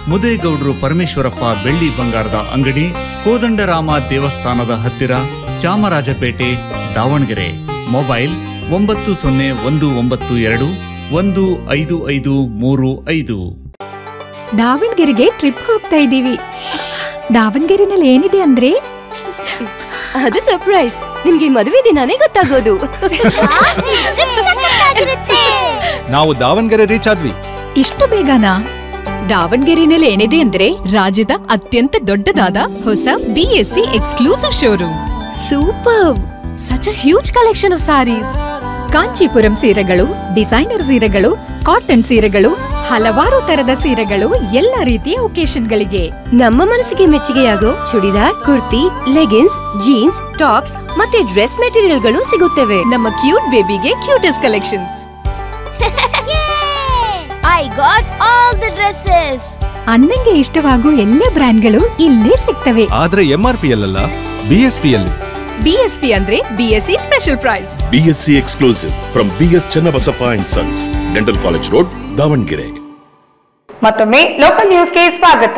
ಮುದೇಗೌಡರು ಪರಮೇಶ್ವರಪ್ಪ ಬೆಳ್ಳಿ ಬಂಗಾರದ ಅಂಗಡಿ, ಕೋದಂಡರಾಮ ದೇವಸ್ಥಾನದ ಹತ್ತಿರ, ಚಾಮರಾಜಪೇಟೆ, ದಾವಣಗೆರೆ. ಮೊಬೈಲ್ ಒಂಬತ್ತು ಸೊನ್ನೆ ಒಂದು ಒಂಬತ್ತು ಎರಡು ಒಂದು ಐದು ಐದು ಮೂರು ಐದು. ದಾವಣಗೆರೆಗೆ ಟ್ರಿಪ್ ಹೋಗ್ತಾ ಇದ್ದೀವಿ. ದಾವಣಗೆರೆನಲ್ಲಿ ಏನಿದೆ ಅಂದ್ರೆ? ಅದು ಸರ್ಪ್ರೈಸ್ ನಿಮ್ಗೆ ಮದುವೆ ದಿನಾನೇ ಗೊತ್ತಾಗೋದು. ನಾವು ದಾವಣಗೆರೆ ರೀಚ್ ಆದ್ವಿ. ಇಷ್ಟು ಬೇಗನಾ? ದಾವಣಗೆರೆನಲ್ಲಿ ಏನಿದೆ ಅಂದ್ರೆ ರಾಜ್ಯದ ಅತ್ಯಂತ ದೊಡ್ಡದಾದ ಹೊಸ BSC exclusive showroom super such a huge collection of sarees Kanchipuram ಸೀರೆಗಳು ಡಿಸೈನರ್ ಸೀರೆಗಳು ಕಾಟನ್ ಸೀರೆಗಳು ಹಲವಾರು ತರದ ಸೀರೆಗಳು ಎಲ್ಲ ರೀತಿಯ ಒಕೇಶನ್ಗಳಿಗೆ. ನಮ್ಮ ಮನಸ್ಸಿಗೆ ಮೆಚ್ಚುಗೆಯಾಗೋ churidar kurti leggings jeans tops ಮತ್ತೆ ಡ್ರೆಸ್ ಮೆಟೀರಿಯಲ್ಗಳು ಸಿಗುತ್ತವೆ. ನಮ್ಮ cute ಬೇಬಿಗೆ cutest collections. I got all the dresses ಅಣ್ಣಂಗೆ ಇಷ್ಟವಾಗೋ ಎಲ್ಲ ಬ್ರ್ಯಾಂಡ್ಗಳು ಇಲ್ಲೇ ಸಿಗ್ತವೆ. ಆದ್ರೆ ಎಂ ಆರ್ ಬಿಎಸ್ಪಿ ಅಂದ್ರೆ BSC special price BSC exclusive from B S Channabasappa and sons dental college road Davanagere ಮತ್ತೊಮ್ಮೆ ಲೋಕಲ್ ನ್ಯೂಸ್ಗೆ ಸ್ವಾಗತ.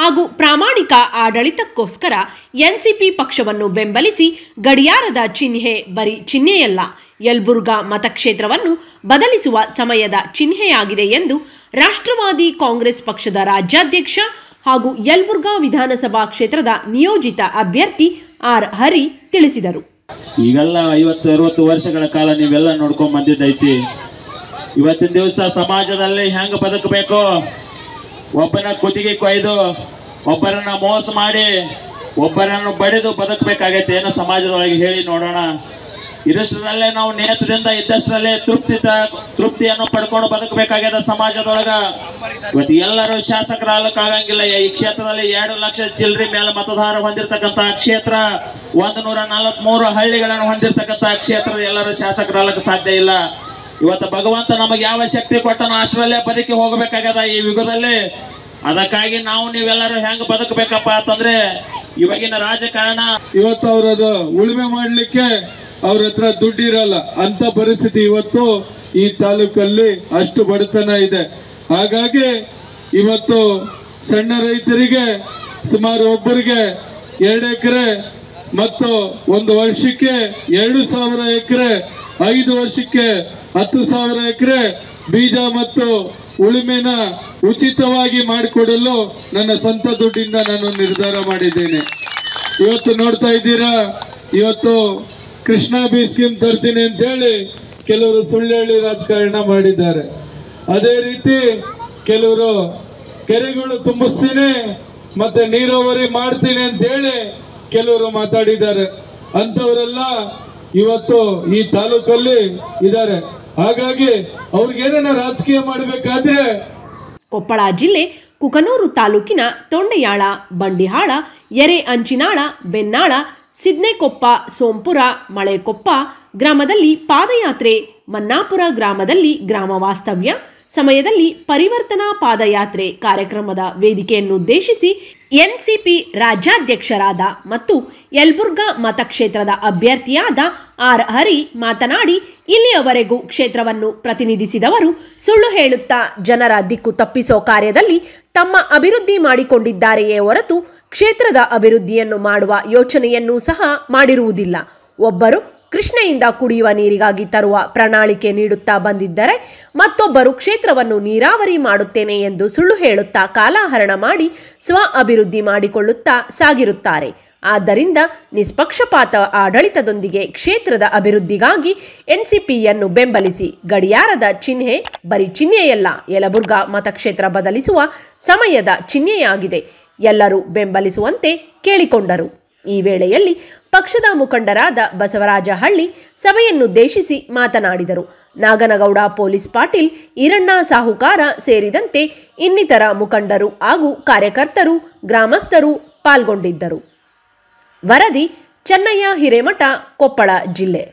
ಹಾಗೂ ಪ್ರಾಮಾಣಿಕ ಆಡಳಿತಕ್ಕೋಸ್ಕರ ಎನ್ಸಿಪಿ ಪಕ್ಷವನ್ನು ಬೆಂಬಲಿಸಿ ಗಡಿಯಾರದ ಚಿಹ್ನೆ ಬರೀ ಚಿಹ್ನೆಯಲ್ಲ. ಯಲ್ಬುರ್ಗಾ ಮತಕ್ಷೇತ್ರವನ್ನು ಬದಲಿಸುವ ಸಮಯದ ಚಿಹ್ನೆಯಾಗಿದೆ ಎಂದು ರಾಷ್ಟ್ರವಾದಿ ಕಾಂಗ್ರೆಸ್ ಪಕ್ಷದ ರಾಜ್ಯಾಧ್ಯಕ್ಷ ಹಾಗೂ ಯಲ್ಬುರ್ಗಾ ವಿಧಾನಸಭಾ ಕ್ಷೇತ್ರದ ನಿಯೋಜಿತ ಅಭ್ಯರ್ಥಿ ಆರ್. ಹರಿ ತಿಳಿಸಿದರು. ಈಗೆಲ್ಲ ಐವತ್ತು, ಅರವತ್ತು ವರ್ಷಗಳ ಕಾಲ ನೀವೆಲ್ಲ ನೋಡ್ಕೊಂಡ್ ಬಂದಿದ್ದೈತಿ. ಇವತ್ತಿನ ದಿವಸ ಸಮಾಜದಲ್ಲಿ ಹೆಂಗ್ ಬದುಕಬೇಕು? ಒಬ್ಬನ ಕುತ್ತಿಗೆ ಕೊಯ್ದು, ಒಬ್ಬರನ್ನ ಮೋಸ ಮಾಡಿ, ಒಬ್ಬರನ್ನು ಬಡಿದು ಬದುಕಬೇಕಾಗೈತೆ ಏನೋ ಸಮಾಜದೊಳಗೆ ಹೇಳಿ ನೋಡೋಣ. ಇರಷ್ಟರಲ್ಲೇ ನಾವು ನೇತದಿಂದ ಇದ್ದಷ್ಟರಲ್ಲೇ ತೃಪ್ತಿ ತೃಪ್ತಿಯನ್ನು ಪಡ್ಕೊಂಡು ಬದುಕಬೇಕಾಗ್ಯದ ಸಮಾಜದೊಳಗ. ಇವತ್ತು ಎಲ್ಲರೂ ಶಾಸಕರಾಗಕ್ಕಾಗಂಗಿಲ್ಲ ಈ ಕ್ಷೇತ್ರದಲ್ಲಿ ಎರಡು ಲಕ್ಷ ಚಿಲ್ಲರಿ ಮೇಲೆ ಮತದಾರ ಹೊಂದಿರತಕ್ಕಂತ ಕ್ಷೇತ್ರ, ಒಂದ್ ನೂರ ನಲವತ್ಮೂರು ಹಳ್ಳಿಗಳನ್ನು ಹೊಂದಿರತಕ್ಕಂತ ಕ್ಷೇತ್ರದ ಎಲ್ಲರೂ ಶಾಸಕರಾಗಲಿಕ್ಕೆ ಸಾಧ್ಯ ಇಲ್ಲ. ಇವತ್ತು ಭಗವಂತ ನಮಗೆ ಯಾವ ಶಕ್ತಿ ಕೊಟ್ಟನೋ ಅಷ್ಟರಲ್ಲೇ ಬದುಕಿ ಹೋಗಬೇಕಾಗದ ಈ ಯುಗದಲ್ಲಿ. ಅದಕ್ಕಾಗಿ ನಾವು ನೀವೆಲ್ಲರೂ ಹೆಂಗ್ ಬದುಕಬೇಕಪ್ಪ ಅಂತಂದ್ರೆ ಇವಾಗಿನ ರಾಜಕಾರಣ. ಇವತ್ತು ಅವರದು ಉಳುಮೆ ಮಾಡ್ಲಿಕ್ಕೆ ಅವ್ರ ಹತ್ರ ದುಡ್ಡು ಇರಲ್ಲ ಅಂತ ಪರಿಸ್ಥಿತಿ ಇವತ್ತು ಈ ತಾಲೂಕಲ್ಲಿ ಅಷ್ಟು ಬಡತನ ಇದೆ. ಹಾಗಾಗಿ ಇವತ್ತು ಸಣ್ಣ ರೈತರಿಗೆ ಸುಮಾರು ಒಬ್ಬರಿಗೆ ಎರಡು ಎಕರೆ ಮತ್ತು ಒಂದು ವರ್ಷಕ್ಕೆ ಎರಡು ಸಾವಿರ ಎಕರೆ ಐದು ವರ್ಷಕ್ಕೆ ಹತ್ತು ಸಾವಿರ ಎಕರೆ ಬೀಜ ಮತ್ತು ಉಳುಮೆನ ಉಚಿತವಾಗಿ ಮಾಡಿಕೊಡಲು ನನ್ನ ಸ್ವಂತ ದುಡ್ಡಿಂದ ನಾನು ನಿರ್ಧಾರ ಮಾಡಿದ್ದೇನೆ. ಇವತ್ತು ನೋಡ್ತಾ ಇದ್ದೀರಾ? ಇವತ್ತು ಕೃಷ್ಣ ಬಿ ಸ್ಕೀಮ್ ತರ್ತೀನಿ ಅಂತ ಹೇಳಿ ಕೆಲವರು ಸುಳ್ಳು ಹೇಳಿ ರಾಜಕಾರಣ ಮಾಡಿದ್ದಾರೆ. ಅದೇ ರೀತಿ ಕೆಲವರು ಕೆರೆಗಳು ತುಂಬಿಸ್ತೀನಿ ಮತ್ತೆ ನೀರಾವರಿ ಮಾಡ್ತೀನಿ ಅಂತ ಹೇಳಿ ಕೆಲವರು ಮಾತಾಡಿದ್ದಾರೆ. ಅಂತವರೆಲ್ಲ ಇವತ್ತು ಈ ತಾಲೂಕಲ್ಲಿ ಇದ್ದಾರೆ. ಹಾಗಾಗಿ ಅವ್ರಿಗೇನ ರಾಜಕೀಯ ಮಾಡಬೇಕಾದ್ರೆ ಕೊಪ್ಪಳ ಜಿಲ್ಲೆ ಕುಕನೂರು ತಾಲೂಕಿನ ತೊಂಡೆಯಾಳ, ಬಂಡಿಹಾಳ, ಎರೆ ಅಂಚಿನಾಳ, ಬೆನ್ನಾಳ, ಸಿದ್ನೆಕೊಪ್ಪ, ಸೋಂಪುರ, ಮಳೆಕೊಪ್ಪ ಗ್ರಾಮದಲ್ಲಿ ಪಾದಯಾತ್ರೆ, ಮನ್ನಾಪುರ ಗ್ರಾಮದಲ್ಲಿ ಗ್ರಾಮ ವಾಸ್ತವ್ಯ ಸಮಯದಲ್ಲಿ ಪರಿವರ್ತನಾ ಪಾದಯಾತ್ರೆ ಕಾರ್ಯಕ್ರಮದ ವೇದಿಕೆಯನ್ನುದ್ದೇಶಿಸಿ ಎನ್ಸಿಪಿ ರಾಜ್ಯಾಧ್ಯಕ್ಷರಾದ ಮತ್ತು ಯಲ್ಬುರ್ಗಾ ಮತಕ್ಷೇತ್ರದ ಅಭ್ಯರ್ಥಿಯಾದ ಆರ್ ಹರಿ ಮಾತನಾಡಿ, ಇಲ್ಲಿಯವರೆಗೂ ಕ್ಷೇತ್ರವನ್ನು ಪ್ರತಿನಿಧಿಸಿದವರು ಸುಳ್ಳು ಹೇಳುತ್ತಾ ಜನರ ದಿಕ್ಕು ತಪ್ಪಿಸೋ ಕಾರ್ಯದಲ್ಲಿ ತಮ್ಮ ಅಭಿವೃದ್ಧಿ ಮಾಡಿಕೊಂಡಿದ್ದಾರೆಯೇ ಹೊರತು ಕ್ಷೇತ್ರದ ಅಭಿವೃದ್ಧಿಯನ್ನು ಮಾಡುವ ಯೋಚನೆಯನ್ನೂ ಸಹ ಮಾಡಿರುವುದಿಲ್ಲ. ಒಬ್ಬರು ಕೃಷ್ಣೆಯಿಂದ ಕುಡಿಯುವ ನೀರಿಗಾಗಿ ತರುವ ಪ್ರಣಾಳಿಕೆ ನೀಡುತ್ತಾ ಬಂದಿದ್ದರೆ ಮತ್ತೊಬ್ಬರು ಕ್ಷೇತ್ರವನ್ನು ನೀರಾವರಿ ಮಾಡುತ್ತೇನೆ ಎಂದು ಸುಳ್ಳು ಹೇಳುತ್ತಾ ಕಾಲಹರಣ ಮಾಡಿ ಸ್ವ ಅಭಿವೃದ್ಧಿ ಮಾಡಿಕೊಳ್ಳುತ್ತಾ ಸಾಗಿರುತ್ತಾರೆ. ಆದ್ದರಿಂದ ನಿಷ್ಪಕ್ಷಪಾತ ಆಡಳಿತದೊಂದಿಗೆ ಕ್ಷೇತ್ರದ ಅಭಿವೃದ್ಧಿಗಾಗಿ ಎನ್ಸಿಪಿಯನ್ನು ಬೆಂಬಲಿಸಿ ಗಡಿಯಾರದ ಚಿಹ್ನೆ ಬರೀ ಚಿಹ್ನೆಯಲ್ಲ, ಯಲಬುರ್ಗಾ ಮತಕ್ಷೇತ್ರ ಬದಲಿಸುವ ಸಮಯದ ಚಿಹ್ನೆಯಾಗಿದೆ, ಎಲ್ಲರೂ ಬೆಂಬಲಿಸುವಂತೆ ಕೇಳಿಕೊಂಡರು. ಈ ವೇಳೆಯಲ್ಲಿ ಪಕ್ಷದ ಮುಖಂಡರಾದ ಬಸವರಾಜ ಹಳ್ಳಿ ಸಭೆಯನ್ನುದ್ದೇಶಿಸಿ ಮಾತನಾಡಿದರು. ನಾಗನಗೌಡ ಪೊಲೀಸ್ ಪಾಟೀಲ್ ಈರಣ್ಣ ಸಾಹುಕಾರ ಸೇರಿದಂತೆ ಇನ್ನಿತರ ಮುಖಂಡರು ಹಾಗೂ ಕಾರ್ಯಕರ್ತರು, ಗ್ರಾಮಸ್ಥರು ಪಾಲ್ಗೊಂಡಿದ್ದರು. ವರದಿ ಚೆನ್ನಯ್ಯ ಹಿರೇಮಠ, ಕೊಪ್ಪಳ ಜಿಲ್ಲೆ.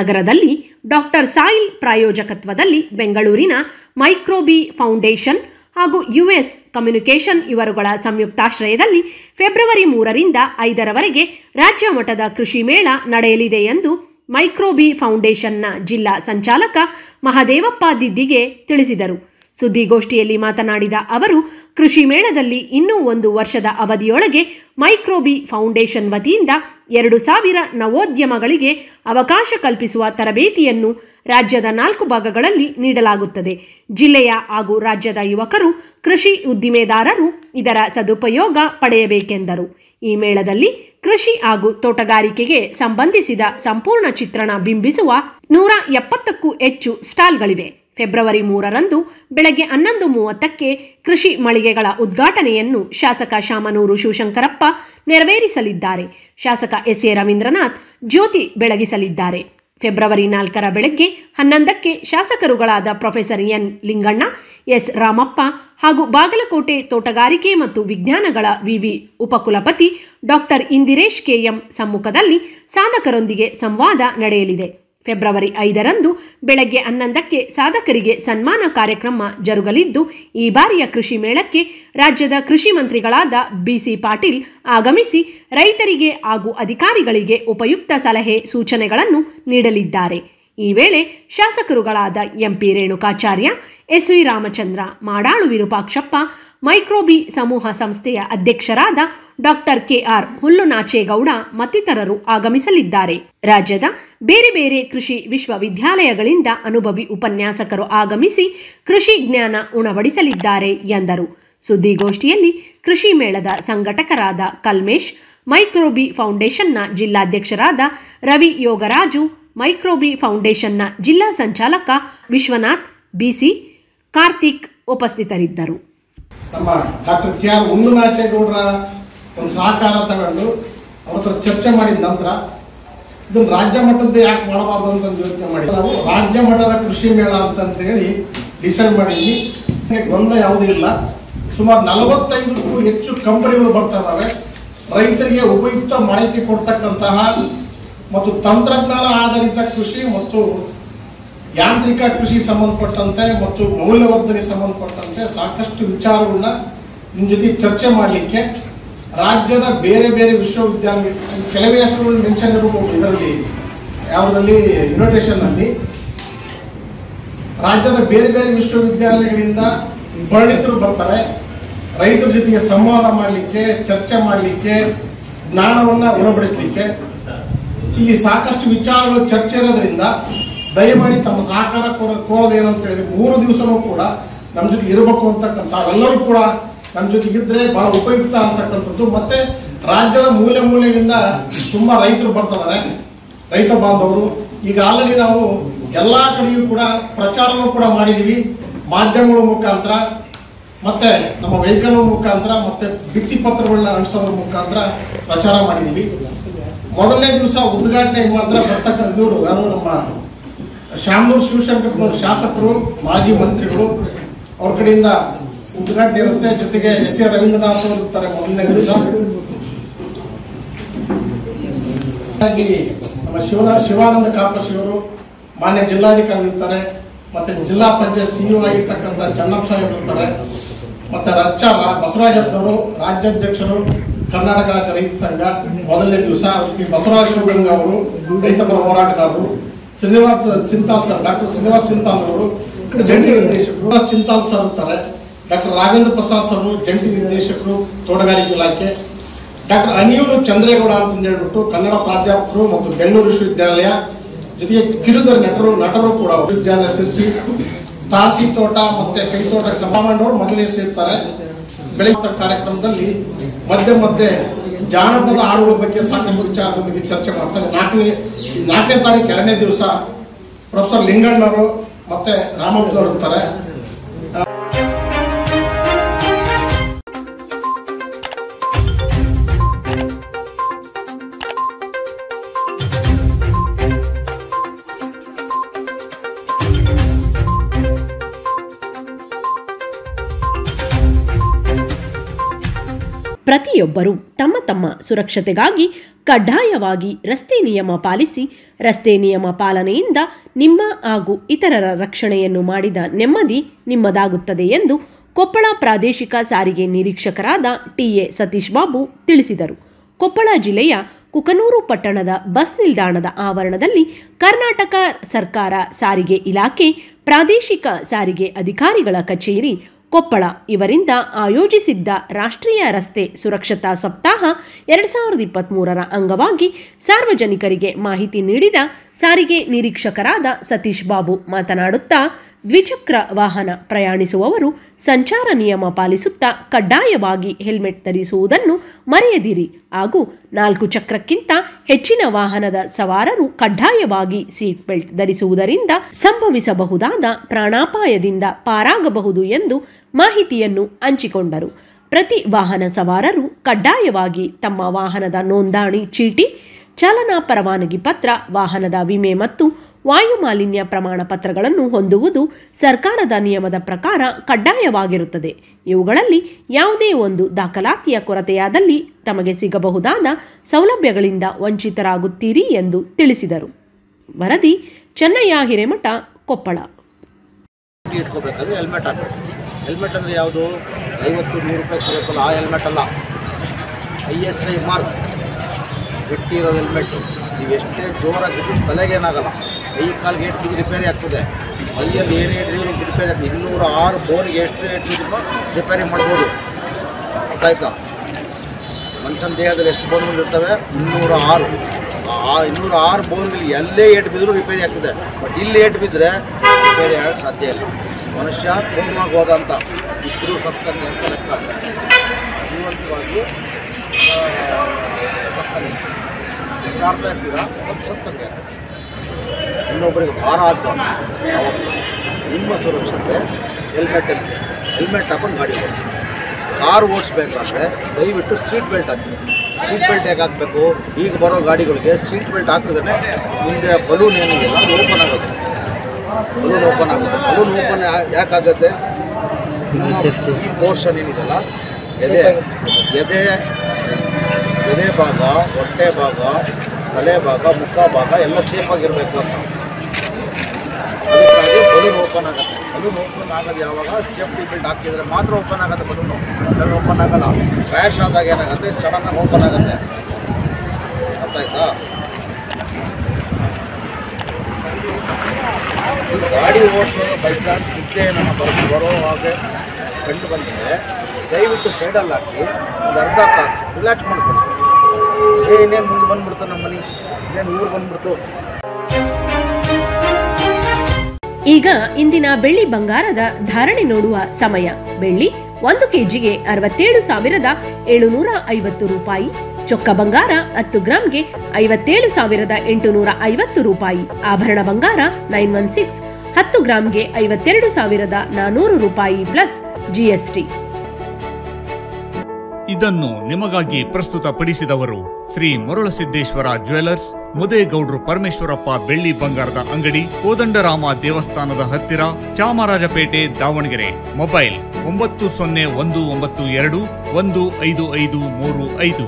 ನಗರದಲ್ಲಿ ಡಾಕ್ಟರ್ ಸಾಯಿಲ್ ಪ್ರಾಯೋಜಕತ್ವದಲ್ಲಿ ಬೆಂಗಳೂರಿನ ಮೈಕ್ರೋಬಿ ಫೌಂಡೇಶನ್ ಹಾಗೂ ಯುಎಸ್ ಕಮ್ಯುನಿಕೇಷನ್ ಇವರುಗಳ ಸಂಯುಕ್ತಾಶ್ರಯದಲ್ಲಿ ಫೆಬ್ರವರಿ ಮೂರರಿಂದ ಐದರವರೆಗೆ ರಾಜ್ಯ ಮಟ್ಟದ ಕೃಷಿ ಮೇಳ ನಡೆಯಲಿದೆ ಎಂದು ಮೈಕ್ರೋಬಿ ಫೌಂಡೇಶನ್ನ ಜಿಲ್ಲಾ ಸಂಚಾಲಕ ಮಹದೇವಪ್ಪ ದಿದ್ದಿಗೆ ತಿಳಿಸಿದರು. ಸುದ್ದಿಗೋಷ್ಠಿಯಲ್ಲಿ ಮಾತನಾಡಿದ ಅವರು, ಕೃಷಿ ಮೇಳದಲ್ಲಿ ಇನ್ನೂ ಒಂದು ವರ್ಷದ ಅವಧಿಯೊಳಗೆ ಮೈಕ್ರೋಬಿ ಫೌಂಡೇಶನ್ ವತಿಯಿಂದ ಎರಡು ಸಾವಿರ ನವೋದ್ಯಮಗಳಿಗೆ ಅವಕಾಶ ಕಲ್ಪಿಸುವ ತರಬೇತಿಯನ್ನು ರಾಜ್ಯದ ನಾಲ್ಕು ಭಾಗಗಳಲ್ಲಿ ನೀಡಲಾಗುತ್ತದೆ. ಜಿಲ್ಲೆಯ ಹಾಗೂ ರಾಜ್ಯದ ಯುವಕರು, ಕೃಷಿ ಉದ್ದಿಮೆದಾರರು ಇದರ ಸದುಪಯೋಗ ಪಡೆಯಬೇಕೆಂದರು. ಈ ಮೇಳದಲ್ಲಿ ಕೃಷಿ ಹಾಗೂ ತೋಟಗಾರಿಕೆಗೆ ಸಂಬಂಧಿಸಿದ ಸಂಪೂರ್ಣ ಚಿತ್ರಣ ಬಿಂಬಿಸುವ ನೂರ ಎಪ್ಪತ್ತಕ್ಕೂ ಹೆಚ್ಚು ಸ್ಟಾಲ್ಗಳಿವೆ. ಫೆಬ್ರವರಿ ಮೂರರಂದು ಬೆಳಗ್ಗೆ ಹನ್ನೊಂದು ಮೂವತ್ತಕ್ಕೆ ಕೃಷಿ ಮಳಿಗೆಗಳ ಉದ್ಘಾಟನೆಯನ್ನು ಶಾಸಕ ಶಾಮನೂರು ಶಿವಶಂಕರಪ್ಪ ನೆರವೇರಿಸಲಿದ್ದಾರೆ. ಶಾಸಕ ಎಸ್ ಎ ರವೀಂದ್ರನಾಥ್ ಜ್ಯೋತಿ ಬೆಳಗಿಸಲಿದ್ದಾರೆ. ಫೆಬ್ರವರಿ ನಾಲ್ಕರ ಬೆಳಗ್ಗೆ ಹನ್ನೊಂದಕ್ಕೆ ಶಾಸಕರುಗಳಾದ professor N Linganna, S Ramappa ಹಾಗೂ ಬಾಗಲಕೋಟೆ ತೋಟಗಾರಿಕೆ ಮತ್ತು ವಿಜ್ಞಾನಗಳ ವಿವಿ ಉಪಕುಲಪತಿ ಡಾಕ್ಟರ್ ಇಂದಿರೇಶ್ ಕೆಎಂ ಸಮ್ಮುಖದಲ್ಲಿ ಸಾಧಕರೊಂದಿಗೆ ಸಂವಾದ ನಡೆಯಲಿದೆ. ಫೆಬ್ರವರಿ ಐದರಂದು ಬೆಳಗ್ಗೆ ಹನ್ನೊಂದಕ್ಕೆ ಸಾಧಕರಿಗೆ ಸನ್ಮಾನ ಕಾರ್ಯಕ್ರಮ ಜರುಗಲಿದ್ದು, ಈ ಬಾರಿಯ ಕೃಷಿ ಮೇಳಕ್ಕೆ ರಾಜ್ಯದ ಕೃಷಿ ಮಂತ್ರಿಗಳಾದ ಬಿಸಿ ಪಾಟೀಲ್ ಆಗಮಿಸಿ ರೈತರಿಗೆ ಹಾಗೂ ಅಧಿಕಾರಿಗಳಿಗೆ ಉಪಯುಕ್ತ ಸಲಹೆ ಸೂಚನೆಗಳನ್ನು ನೀಡಲಿದ್ದಾರೆ. ಈ ವೇಳೆ ಶಾಸಕರುಗಳಾದ M P Renukacharya, S V Ramachandra, Madal Virupakshappa Microbi ಸಮೂಹ ಸಂಸ್ಥೆಯ ಅಧ್ಯಕ್ಷರಾದ ಡಾಕ್ಟರ್ ಕೆಆರ್ ಹುಲ್ಲುನಾಚೇಗೌಡ ಮತ್ತಿತರರು ಆಗಮಿಸಲಿದ್ದಾರೆ. ರಾಜ್ಯದ ಬೇರೆ ಬೇರೆ ಕೃಷಿ ವಿಶ್ವವಿದ್ಯಾಲಯಗಳಿಂದ ಅನುಭವಿ ಉಪನ್ಯಾಸಕರು ಆಗಮಿಸಿ ಕೃಷಿ ಜ್ಞಾನ ಉಣಬಡಿಸಲಿದ್ದಾರೆ ಎಂದರು. ಸುದ್ದಿಗೋಷ್ಠಿಯಲ್ಲಿ ಕೃಷಿ ಮೇಳದ ಸಂಘಟಕರಾದ ಕಲ್ಮೇಶ್, ಮೈಕ್ರೋಬಿ ಫೌಂಡೇಶನ್ನ ಜಿಲ್ಲಾಧ್ಯಕ್ಷರಾದ ರವಿ ಯೋಗರಾಜು, ಮೈಕ್ರೋಬಿ ಫೌಂಡೇಶನ್ನ ಜಿಲ್ಲಾ ಸಂಚಾಲಕ ವಿಶ್ವನಾಥ್, ಬಿಸಿ ಕಾರ್ತಿಕ್ ಉಪಸ್ಥಿತರಿದ್ದರು. ನಮ್ಮ ಡಾಕ್ಟರ್ ಕೆ ಆರ್ ಉಂಡುನಾಚೇಗೌಡರ ಒಂದು ಸಹಕಾರ ತಗೊಂಡು ಅವ್ರ ಹತ್ರ ಚರ್ಚೆ ಮಾಡಿದ ನಂತರ ಇದನ್ನು ರಾಜ್ಯ ಮಟ್ಟದ ಯಾಕೆ ಮಾಡಬಾರ್ದು ಅಂತ ಒಂದು ಯೋಚನೆ ಮಾಡಿ. ನಾವು ರಾಜ್ಯ ಮಟ್ಟದ ಕೃಷಿ ಮೇಳ ಅಂತ ಹೇಳಿ ಡಿಸೈಡ್ ಮಾಡಿದ್ವಿ. ಗೊಂದಲ ಯಾವುದೂ ಇಲ್ಲ. ಸುಮಾರು ನಲವತ್ತೈದಕ್ಕೂ ಹೆಚ್ಚು ಕಂಪನಿಗಳು ಬರ್ತಾ ಇದಾವೆ. ರೈತರಿಗೆ ಉಪಯುಕ್ತ ಮಾಹಿತಿ ಕೊಡ್ತಕ್ಕಂತಹ ಮತ್ತು ತಂತ್ರಜ್ಞಾನ ಆಧಾರಿತ ಕೃಷಿ ಮತ್ತು ಯಾಂತ್ರಿಕ ಕೃಷಿ ಸಂಬಂಧಪಟ್ಟಂತೆ ಮತ್ತು ಮೌಲ್ಯವರ್ಧನೆ ಸಂಬಂಧಪಟ್ಟಂತೆ ಸಾಕಷ್ಟು ವಿಚಾರಗಳನ್ನ ನಿಮ್ಮ ಜೊತೆ ಚರ್ಚೆ ಮಾಡಲಿಕ್ಕೆ ರಾಜ್ಯದ ಬೇರೆ ಬೇರೆ ವಿಶ್ವವಿದ್ಯಾಲಯ, ಕೆಲವೇ ಹೆಸರುಗಳು ಮೆನ್ಷನ್ ಇರಬಹುದು ಇದರಲ್ಲಿ, ಯಾವುದರಲ್ಲಿ ಇನ್ವಿಟೇಷನ್ನಲ್ಲಿ ರಾಜ್ಯದ ಬೇರೆ ಬೇರೆ ವಿಶ್ವವಿದ್ಯಾಲಯಗಳಿಂದ ಪರಿಣಿತರು ಬರ್ತಾರೆ. ರೈತರ ಜೊತೆಗೆ ಸಂವಾದ ಮಾಡಲಿಕ್ಕೆ, ಚರ್ಚೆ ಮಾಡಲಿಕ್ಕೆ, ಜ್ಞಾನವನ್ನು ಉಣಬಡಿಸಲಿಕ್ಕೆ ಇಲ್ಲಿ ಸಾಕಷ್ಟು ವಿಚಾರಗಳು, ಚರ್ಚೆ ಇರೋದ್ರಿಂದ ದಯಮಾಡಿ ತಮ್ಮ ಸಹಕಾರ ಕೋರೋದು ಅಂತ ಹೇಳಿದ್ರೆ ಮೂರು ದಿವಸನೂ ಕೂಡ ನಮ್ಮ ಜೊತೆ ಇರಬೇಕು ಅಂತಕ್ಕಂಥ ಎಲ್ಲರೂ ಕೂಡ ನಮ್ಮ ಜೊತೆ ಇದ್ರೆ ಬಹಳ ಉಪಯುಕ್ತ ಅಂತಕ್ಕಂಥದ್ದು. ಮತ್ತೆ ರಾಜ್ಯದ ಮೂಲೆ ಮೂಲೆಯಿಂದ ತುಂಬಾ ರೈತರು ಬರ್ತಿದ್ದಾರೆ ರೈತ ಬಾಂಧವರು. ಈಗ ಆಲ್ರೆಡಿ ನಾವು ಎಲ್ಲಾ ಕಡೆಯೂ ಕೂಡ ಪ್ರಚಾರನೂ ಕೂಡ ಮಾಡಿದೀವಿ. ಮಾಧ್ಯಮಗಳ ಮುಖಾಂತರ, ಮತ್ತೆ ನಮ್ಮ ವೆಹಿಕಲ್ ಮುಖಾಂತರ, ಮತ್ತೆ ಭಿತ್ತಿ ಪತ್ರಗಳನ್ನ ಅಂಟಿಸೋದ್ರ ಮುಖಾಂತರ ಪ್ರಚಾರ ಮಾಡಿದೀವಿ. ಮೊದಲನೇ ದಿವಸ ಉದ್ಘಾಟನೆ ಮಾತ್ರ ಬರ್ತಕ್ಕಂಥ ಇವರು ಯಾರು ನಮ್ಮ ಶಾಮನೂರು ಶಿವಶಂಕರ್ ಶಾಸಕರು, ಮಾಜಿ ಮಂತ್ರಿಗಳು, ಅವ್ರ ಕಡೆಯಿಂದ ಉದ್ಘಾಟನೆ ಇರುತ್ತೆ. ಜೊತೆಗೆ ಎಸ್ ಎ ರವೀಂದ್ರನಾಥ್ ಅವರು ಇರ್ತಾರೆ ಮೊದಲನೇ ದಿವಸ. ನಮ್ಮ ಶಿವನ, ಶಿವಾನಂದ ಕಾಪಶಿ ಅವರು ಮಾನ್ಯ ಜಿಲ್ಲಾಧಿಕಾರಿ ಇರ್ತಾರೆ. ಮತ್ತೆ ಜಿಲ್ಲಾ ಪಂಚಾಯತ್ ಸಿಇಒ ಆಗಿರ್ತಕ್ಕಂಥ ಚನ್ನಪ್ಪ ಸಾಹೇಬ್ ಇರ್ತಾರೆ. ಮತ್ತೆ ರಚ್ಚ ಬಸವರಾಜಪ್ಪನವರು ರಾಜ್ಯಾಧ್ಯಕ್ಷರು, ಕರ್ನಾಟಕ ರಾಜ್ಯ ರೈತ ಸಂಘ, ಮೊದಲನೇ ದಿವಸ ಬಸವರಾಜ ಶಿವಗಂಗ ಅವರು ರೈತಪರ ಹೋರಾಟಗಾರರು. ಶ್ರೀನಿವಾಸ್ ಚಿಂತಾಲ್ ಸರ್ ಡಾಕ್ಟರ್ ಶ್ರೀನಿವಾಸ್ ಚಿಂತಾಲ್ ಅವರು ಜಂಟಿ ನಿರ್ದೇಶಕರು. ಚಿಂತಾಲ್ ಸರ್ ಅಂತಾರೆ. ಡಾಕ್ಟರ್ ರಾಘೇಂದ್ರ ಪ್ರಸಾದ್ ಸರ್ ಜಂಟಿ ನಿರ್ದೇಶಕರು ತೋಟಗಾರಿಕೆ ಇಲಾಖೆ. ಡಾಕ್ಟರ್ ಅನಿಯೂರು ಚಂದ್ರೇಗೌಡ ಅಂತ ಹೇಳ್ಬಿಟ್ಟು ಕನ್ನಡ ಪ್ರಾಧ್ಯಾಪಕರು ಮತ್ತು ಬೆಂಗಳೂರು ವಿಶ್ವವಿದ್ಯಾಲಯ ಜೊತೆಗೆ ಕಿರುದರ ನಟರು ನಟರು ಕೂಡ ವಿಶ್ವವಿದ್ಯಾಲಯ ಸೇರಿಸಿ ತಾಸಿ ತೋಟ ಮತ್ತೆ ಕೈ ತೋಟ ಸಭಾಮಂಡವರು ಮೊದಲೇ ಸೇರ್ತಾರೆ. ಬೆಳಗ್ಗೆ ಕಾರ್ಯಕ್ರಮದಲ್ಲಿ ಮಧ್ಯೆ ಮಧ್ಯೆ ಜಾನಪದ ಹಾಡುಗಳ ಬಗ್ಗೆ ಸಾಕಷ್ಟು ಚರ್ಚೆ ಮಾಡ್ತಾರೆ. ನಾಲ್ಕನೇ ನಾಲ್ಕನೇ ತಾರೀಕು ಎರಡನೇ ದಿವಸ ಪ್ರೊಫೆಸರ್ ಲಿಂಗಣ್ಣವರು ಮತ್ತೆ ರಾಮಪ್ಪನವರು ಇರ್ತಾರೆ. ಪ್ರತಿಯೊಬ್ಬರೂ ತಮ್ಮ ತಮ್ಮ ಸುರಕ್ಷತೆಗಾಗಿ ಕಡ್ಡಾಯವಾಗಿ ರಸ್ತೆ ನಿಯಮ ಪಾಲಿಸಿ, ರಸ್ತೆ ನಿಯಮ ಪಾಲನೆಯಿಂದ ನಿಮ್ಮ ಹಾಗೂ ಇತರರ ರಕ್ಷಣೆಯನ್ನು ಮಾಡಿದ ನೆಮ್ಮದಿ ನಿಮ್ಮದಾಗುತ್ತದೆ ಎಂದು ಕೊಪ್ಪಳ ಪ್ರಾದೇಶಿಕ ಸಾರಿಗೆ ನಿರೀಕ್ಷಕರಾದ ಟಿಎ ಸತೀಶ್ ಬಾಬು ತಿಳಿಸಿದರು. ಕೊಪ್ಪಳ ಜಿಲ್ಲೆಯ ಕುಕನೂರು ಪಟ್ಟಣದ ಬಸ್ ನಿಲ್ದಾಣದ ಆವರಣದಲ್ಲಿ ಕರ್ನಾಟಕ ಸರ್ಕಾರ ಸಾರಿಗೆ ಇಲಾಖೆ ಪ್ರಾದೇಶಿಕ ಸಾರಿಗೆ ಅಧಿಕಾರಿಗಳ ಕಚೇರಿ ಕೊಪ್ಪಳ. ಇವರಿಂದ ಆಯೋಜಿಸಿದ್ದ ರಾಷ್ಟ್ರೀಯ ರಸ್ತೆ ಸುರಕ್ಷತಾ ಸಪ್ತಾಹ ಎರಡ್ ಸಾವಿರದ ಇಪ್ಪತ್ತ್ಮೂರರ ಅಂಗವಾಗಿ ಸಾರ್ವಜನಿಕರಿಗೆ ಮಾಹಿತಿ ನೀಡಿದ ಸಾರಿಗೆ ನಿರೀಕ್ಷಕರಾದ ಸತೀಶ್ ಬಾಬು ಮಾತನಾಡುತ್ತಾ ದ್ವಿಚಕ್ರ ವಾಹನ ಪ್ರಯಾಣಿಸುವವರು ಸಂಚಾರ ನಿಯಮ ಪಾಲಿಸುತ್ತಾ ಕಡ್ಡಾಯವಾಗಿ ಹೆಲ್ಮೆಟ್ ಧರಿಸುವುದನ್ನು ಮರೆಯದಿರಿ. ಹಾಗೂ ನಾಲ್ಕು ಚಕ್ರಕ್ಕಿಂತ ಹೆಚ್ಚಿನ ವಾಹನದ ಸವಾರರು ಕಡ್ಡಾಯವಾಗಿ ಸೀಟ್ ಬೆಲ್ಟ್ ಧರಿಸುವುದರಿಂದ ಸಂಭವಿಸಬಹುದಾದ ಪ್ರಾಣಾಪಾಯದಿಂದ ಪಾರಾಗಬಹುದು ಎಂದು ಮಾಹಿತಿಯನ್ನು ಹಂಚಿಕೊಂಡರು. ಪ್ರತಿ ವಾಹನ ಸವಾರರು ಕಡ್ಡಾಯವಾಗಿ ತಮ್ಮ ವಾಹನದ ನೋಂದಣಿ ಚೀಟಿ, ಚಾಲನಾ ಪರವಾನಗಿ ಪತ್ರ, ವಾಹನದ ವಿಮೆ ಮತ್ತು ವಾಯು ಮಾಲಿನ್ಯ ಪ್ರಮಾಣ ಪತ್ರಗಳನ್ನು ಹೊಂದುವುದು ಸರ್ಕಾರದ ನಿಯಮದ ಪ್ರಕಾರ ಕಡ್ಡಾಯವಾಗಿರುತ್ತದೆ. ಇವುಗಳಲ್ಲಿ ಯಾವುದೇ ಒಂದು ದಾಖಲಾತಿಯ ಕೊರತೆಯಾದಲ್ಲಿ ತಮಗೆ ಸಿಗಬಹುದಾದ ಸೌಲಭ್ಯಗಳಿಂದ ವಂಚಿತರಾಗುತ್ತೀರಿ ಎಂದು ತಿಳಿಸಿದರು. ವರದಿ, ಚೆನ್ನಯ್ಯ, ಹಿರೇಮಠ, ಕೊಪ್ಪಳ. ಹೆಲ್ಮೆಟ್ ಹಾಕಬೇಕು. ಹೆಲ್ಮೆಟ್ ಅಂದರೆ ಯಾವುದು? ಐವತ್ತು, ನೂರು ರೂಪಾಯಿ ಸಿಗುತ್ತಲ್ಲ, ಆ ಹೆಲ್ಮೆಟ್ ಅಲ್ಲ. I S I mark. ಗಟ್ಟಿ ಇರೋದು ಹೆಲ್ಮೆಟ್ಟು ನೀವು ಎಷ್ಟೇ ಜೋರಾಗಿದ್ದು ತಲೆಗೇನಾಗಲ್ಲ. ಕೈ ಕಾಲಿಗೆ ಎಷ್ಟು ಬಿದ್ದು ರಿಪೇರಿ ಆಗ್ತದೆ? ಮೈಯಲ್ಲಿ ಏನೇ ಇಟ್ಟಿದ್ರು ರಿಪೇರಿ ಆಗ್ತದೆ. ಇನ್ನೂರ ಆರು ಬೋರ್ಗೆ ಎಷ್ಟು ಇಟ್ಟಿದ್ರು ರಿಪೇರಿ ಮಾಡ್ಬೋದು. ಗೊತ್ತಾಯ್ತಾ ಮನುಷ್ಯನ ದೇಹದಲ್ಲಿ ಎಷ್ಟು ಬೋನ್ಗಳು ಇರ್ತವೆ? ಇನ್ನೂರ ಆರು. ಆ ಇನ್ನೂರ ಆರು ಬೋನ್ಗಳು ಎಲ್ಲೇ ಏಟ್ ಬಿದ್ದರೂ ರಿಪೇರಿ ಆಗ್ತದೆ. ಬಟ್ ಇಲ್ಲಿ ಏಟು ಬಿದ್ದರೆ ರಿಪೇರಿ ಆಗಕ್ಕೆ ಸಾಧ್ಯ ಇಲ್ಲ. ಮನುಷ್ಯ ಕೋಮಾಗಿ ಹೋದ ಅಂತ ಇದ್ರೂ ಸತ್ತಂಗೆ ಅಂತ ಲೆಕ್ಕ. ಜೀವಂತವಾಗಿ ಆ, ಸತ್ತಂಗೆ ಎಷ್ಟು ಸತ್ತಂಗೆ ಇನ್ನೊಬ್ಬರಿಗೆ ಭಾರ ಆಗ್ಬಾರ್ದು ನಿಮ್ಮ ಸುರಕ್ಷತೆ ಹೆಲ್ಮೆಟ್ಟಲ್ಲಿ ಹೆಲ್ಮೆಟ್ ಹಾಕೊಂಡು ಗಾಡಿ ಓಡಿಸಿ. ಕಾರ್ ಓಡಿಸ್ಬೇಕಾದ್ರೆ ದಯವಿಟ್ಟು ಸೀಟ್ ಬೆಲ್ಟ್ ಹಾಕಿ. ಸೀಟ್ ಬೆಲ್ಟ್ ಹೇಗೆ ಹಾಕಬೇಕು? ಈಗ ಬರೋ ಗಾಡಿಗಳಿಗೆ ಸೀಟ್ ಬೆಲ್ಟ್ ಹಾಕಿದ್ರೆ ಮುಂದೆ ಬಲೂನ್ ಏನಿದೆಯಲ್ಲ ಅದು ಓಪನ್ ಆಗುತ್ತೆ. ಬಲೂನ್ ಓಪನ್ ಆಗುತ್ತೆ. ಬಲೂನ್ ಓಪನ್ ಯಾಕಾಗುತ್ತೆ ಈ ಪೋರ್ಷನ್ ಏನಿದೆಯಲ್ಲ ಎದೆ ಎದೆ ಎದೆ ಭಾಗ ಹೊಟ್ಟೆ ಭಾಗ ತಲೆ ಭಾಗ ಮುಖ ಭಾಗ ಎಲ್ಲ ಸೇಫಾಗಿರಬೇಕು ಅಂತ. ಬಲೂನ್ ಓಪನ್ ಆಗುತ್ತೆ. ಬಲೂನ್ ಓಪನ್ ಆಗೋದು ಯಾವಾಗ? ಸೇಫ್ಟಿ ಬೆಲ್ಟ್ ಹಾಕಿದರೆ ಮಾತ್ರ ಓಪನ್ ಆಗುತ್ತೆ ಬಲೂನು ಅದರಲ್ಲಿ ಓಪನ್ ಆಗಲ್ಲ. ಕ್ರ್ಯಾಶ್ ಆದಾಗ ಏನಾಗುತ್ತೆ? ಸಡನ್ನಾಗಿ ಓಪನ್ ಆಗುತ್ತೆ. ಅರ್ಥ ಆಯ್ತಾ ಗಾಡಿ ಓಡಿಸೋದು ಬೈ ಚಾನ್ಸ್ ಇದ್ದೇ ನಮ್ಮ ಬರೋ ಬರೋ ಹಾಗೆ ಕಂಡು ಬಂದರೆ ದಯವಿಟ್ಟು ಸೈಡಲ್ಲಿ ಹಾಕಿ, ಒಂದು ಅರ್ಧ ತಾಸು ರಿಲ್ಯಾಕ್ಸ್ ಮಾಡ್ಕೊಳ್ಳಿ. ಏನೇನು ಮುಂದೆ ಬಂದ್ಬಿಡ್ತು ನಮ್ಮ ಮನೆ ಏನೇನು ಊರು ಬಂದ್ಬಿಡ್ತು? ಈಗ ಇಂದಿನ ಬೆಳ್ಳಿ ಬಂಗಾರದ ಧಾರಣೆ ನೋಡುವ ಸಮಯ. ಬೆಳ್ಳಿ ಒಂದು ಕೆಜಿಗೆ ಅರವತ್ತೇಳು ಸಾವಿರದ ಏಳುನೂರ ಐವತ್ತು ರೂಪಾಯಿ. ಚೊಕ್ಕ ಬಂಗಾರ ಹತ್ತು ಗ್ರಾಂಗೆ ಐವತ್ತೇಳು ಸಾವಿರದ ಎಂಟುನೂರ ಐವತ್ತು ರೂಪಾಯಿ. ಆಭರಣ ಬಂಗಾರ ನೈನ್ ಒನ್ ಸಿಕ್ಸ್ ಹತ್ತು ಗ್ರಾಂಗೆ ಐವತ್ತೆರಡು ಸಾವಿರದ ನಾನೂರು ರೂಪಾಯಿ ಪ್ಲಸ್ ಜಿಎಸ್ಟಿ ಇದನ್ನು ನಿಮಗಾಗಿ ಪ್ರಸ್ತುತಪಡಿಸಿದವರು ಶ್ರೀ ಮರುಳಸಿದ್ದೇಶ್ವರ ಜ್ಯುವೆಲರ್ಸ್ ಮುದೇಗೌಡ್ರು ಪರಮೇಶ್ವರಪ್ಪ ಬೆಳ್ಳಿ ಬಂಗಾರದ ಅಂಗಡಿ ಕೋದಂಡರಾಮ ದೇವಸ್ಥಾನದ ಹತ್ತಿರ ಚಾಮರಾಜಪೇಟೆ ದಾವಣಗೆರೆ. ಮೊಬೈಲ್ ಒಂಬತ್ತು ಸೊನ್ನೆ ಒಂದು ಒಂಬತ್ತು ಎರಡು ಒಂದು ಐದು ಐದು ಮೂರು ಐದು.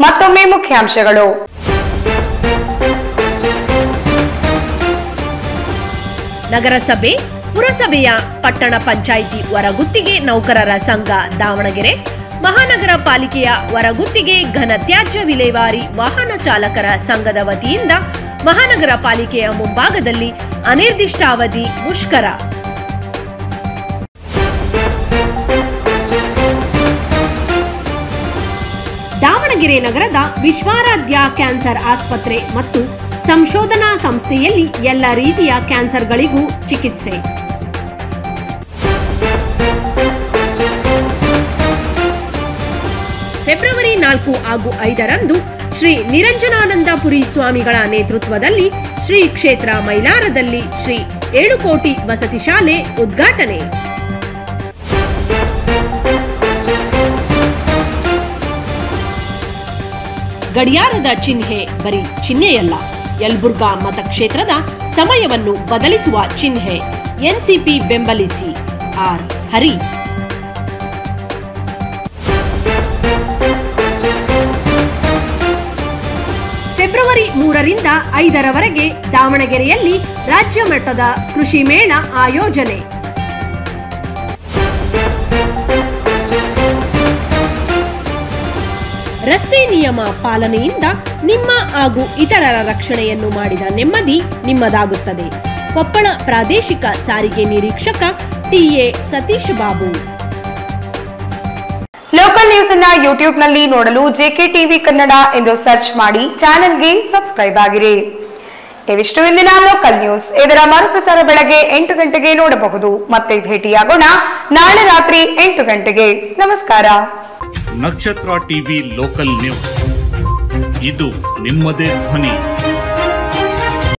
ಮತ್ತೊಮ್ಮೆ ಮುಖ್ಯಾಂಶಗಳು. ನಗರಸಭೆ ಪುರಸಭೆಯ ಪಟ್ಟಣ ಪಂಚಾಯಿತಿ ಹೊರಗುತ್ತಿಗೆ ನೌಕರರ ಸಂಘ ದಾವಣಗೆರೆ, ಮಹಾನಗರ ಪಾಲಿಕೆಯ ಹೊರಗುತ್ತಿಗೆ ಘನತ್ಯಾಜ್ಯ ವಿಲೇವಾರಿ ವಾಹನ ಚಾಲಕರ ಸಂಘದ ವತಿಯಿಂದ ಮಹಾನಗರ ಪಾಲಿಕೆಯ ಮುಂಭಾಗದಲ್ಲಿ ಅನಿರ್ದಿಷ್ಟಾವಧಿ ಮುಷ್ಕರ. ದಾವಣಗೆರೆ ನಗರದ ವಿಶ್ವಾರಾಧ್ಯ ಕ್ಯಾನ್ಸರ್ ಆಸ್ಪತ್ರೆ ಮತ್ತು ಸಂಶೋಧನಾ ಸಂಸ್ಥೆಯಲ್ಲಿ ಎಲ್ಲ ರೀತಿಯ ಕ್ಯಾನ್ಸರ್ಗಳಿಗೂ ಚಿಕಿತ್ಸೆ. ಫೆಬ್ರವರಿ ನಾಲ್ಕು ಹಾಗೂ ಐದರಂದು ಶ್ರೀ ನಿರಂಜನಾನಂದಪುರಿ ಸ್ವಾಮಿಗಳ ನೇತೃತ್ವದಲ್ಲಿ ಶ್ರೀ ಕ್ಷೇತ್ರ ಮೈಲಾರದಲ್ಲಿ ಶ್ರೀ ಏಳುಕೋಟಿ ವಸತಿ ಶಾಲೆ ಉದ್ಘಾಟನೆ. ಗಡಿಯಾರದ ಚಿಹ್ನೆ ಬರೀ ಚಿಹ್ನೆಯಲ್ಲ, ಯಲ್ಬುರ್ಗಾ ಮತಕ್ಷೇತ್ರದ ಸಮಯವನ್ನು ಬದಲಿಸುವ ಚಿಹ್ನೆ, ಎನ್ಸಿಪಿ ಬೆಂಬಲಿಸಿ ಆರ್ ಹರಿ. ಮೂರರಿಂದ ಐದರವರೆಗೆ ದಾವಣಗೆರೆಯಲ್ಲಿ ರಾಜ್ಯ ಮಟ್ಟದ ಕೃಷಿ ಮೇಳ ಆಯೋಜನೆ. ರಸ್ತೆ ನಿಯಮ ಪಾಲನೆಯಿಂದ ನಿಮ್ಮ ಹಾಗೂ ಇತರರ ರಕ್ಷಣೆಯನ್ನು ಮಾಡಿದ ನೆಮ್ಮದಿ ನಿಮ್ಮದಾಗುತ್ತದೆ. ಕೊಪ್ಪಳ ಪ್ರಾದೇಶಿಕ ಸಾರಿಗೆ ನಿರೀಕ್ಷಕ T A Satish Babu. Local news ಅನ್ನ ಯೂಟ್ಯೂಬ್ನಲ್ಲಿ ನೋಡಲು ಜೆಕೆ ಟಿವಿ ಕನ್ನಡ ಎಂದು ಸರ್ಚ್ ಮಾಡಿ ಚಾನೆಲ್ಗೆ ಸಬ್ಸ್ಕ್ರೈಬ್ ಆಗಿರಿ. ಇವಿಷ್ಟು ಇಂದಿನ ಲೋಕಲ್ ನ್ಯೂಸ್ ಇದರ ಮರುಪ್ರಸಾರ ಬೆಳಗ್ಗೆ ಎಂಟು ಗಂಟೆಗೆ ನೋಡಬಹುದು. ಮತ್ತೆ ಭೇಟಿಯಾಗೋಣ ನಾಳೆ ರಾತ್ರಿ ಎಂಟು ಗಂಟೆಗೆ. ನಮಸ್ಕಾರ. ನಕ್ಷತ್ರ ಟಿವಿ ಲೋಕಲ್ ನ್ಯೂಸ್ ಇದು ನಿಮ್ಮದೇ ಧ್ವನಿ.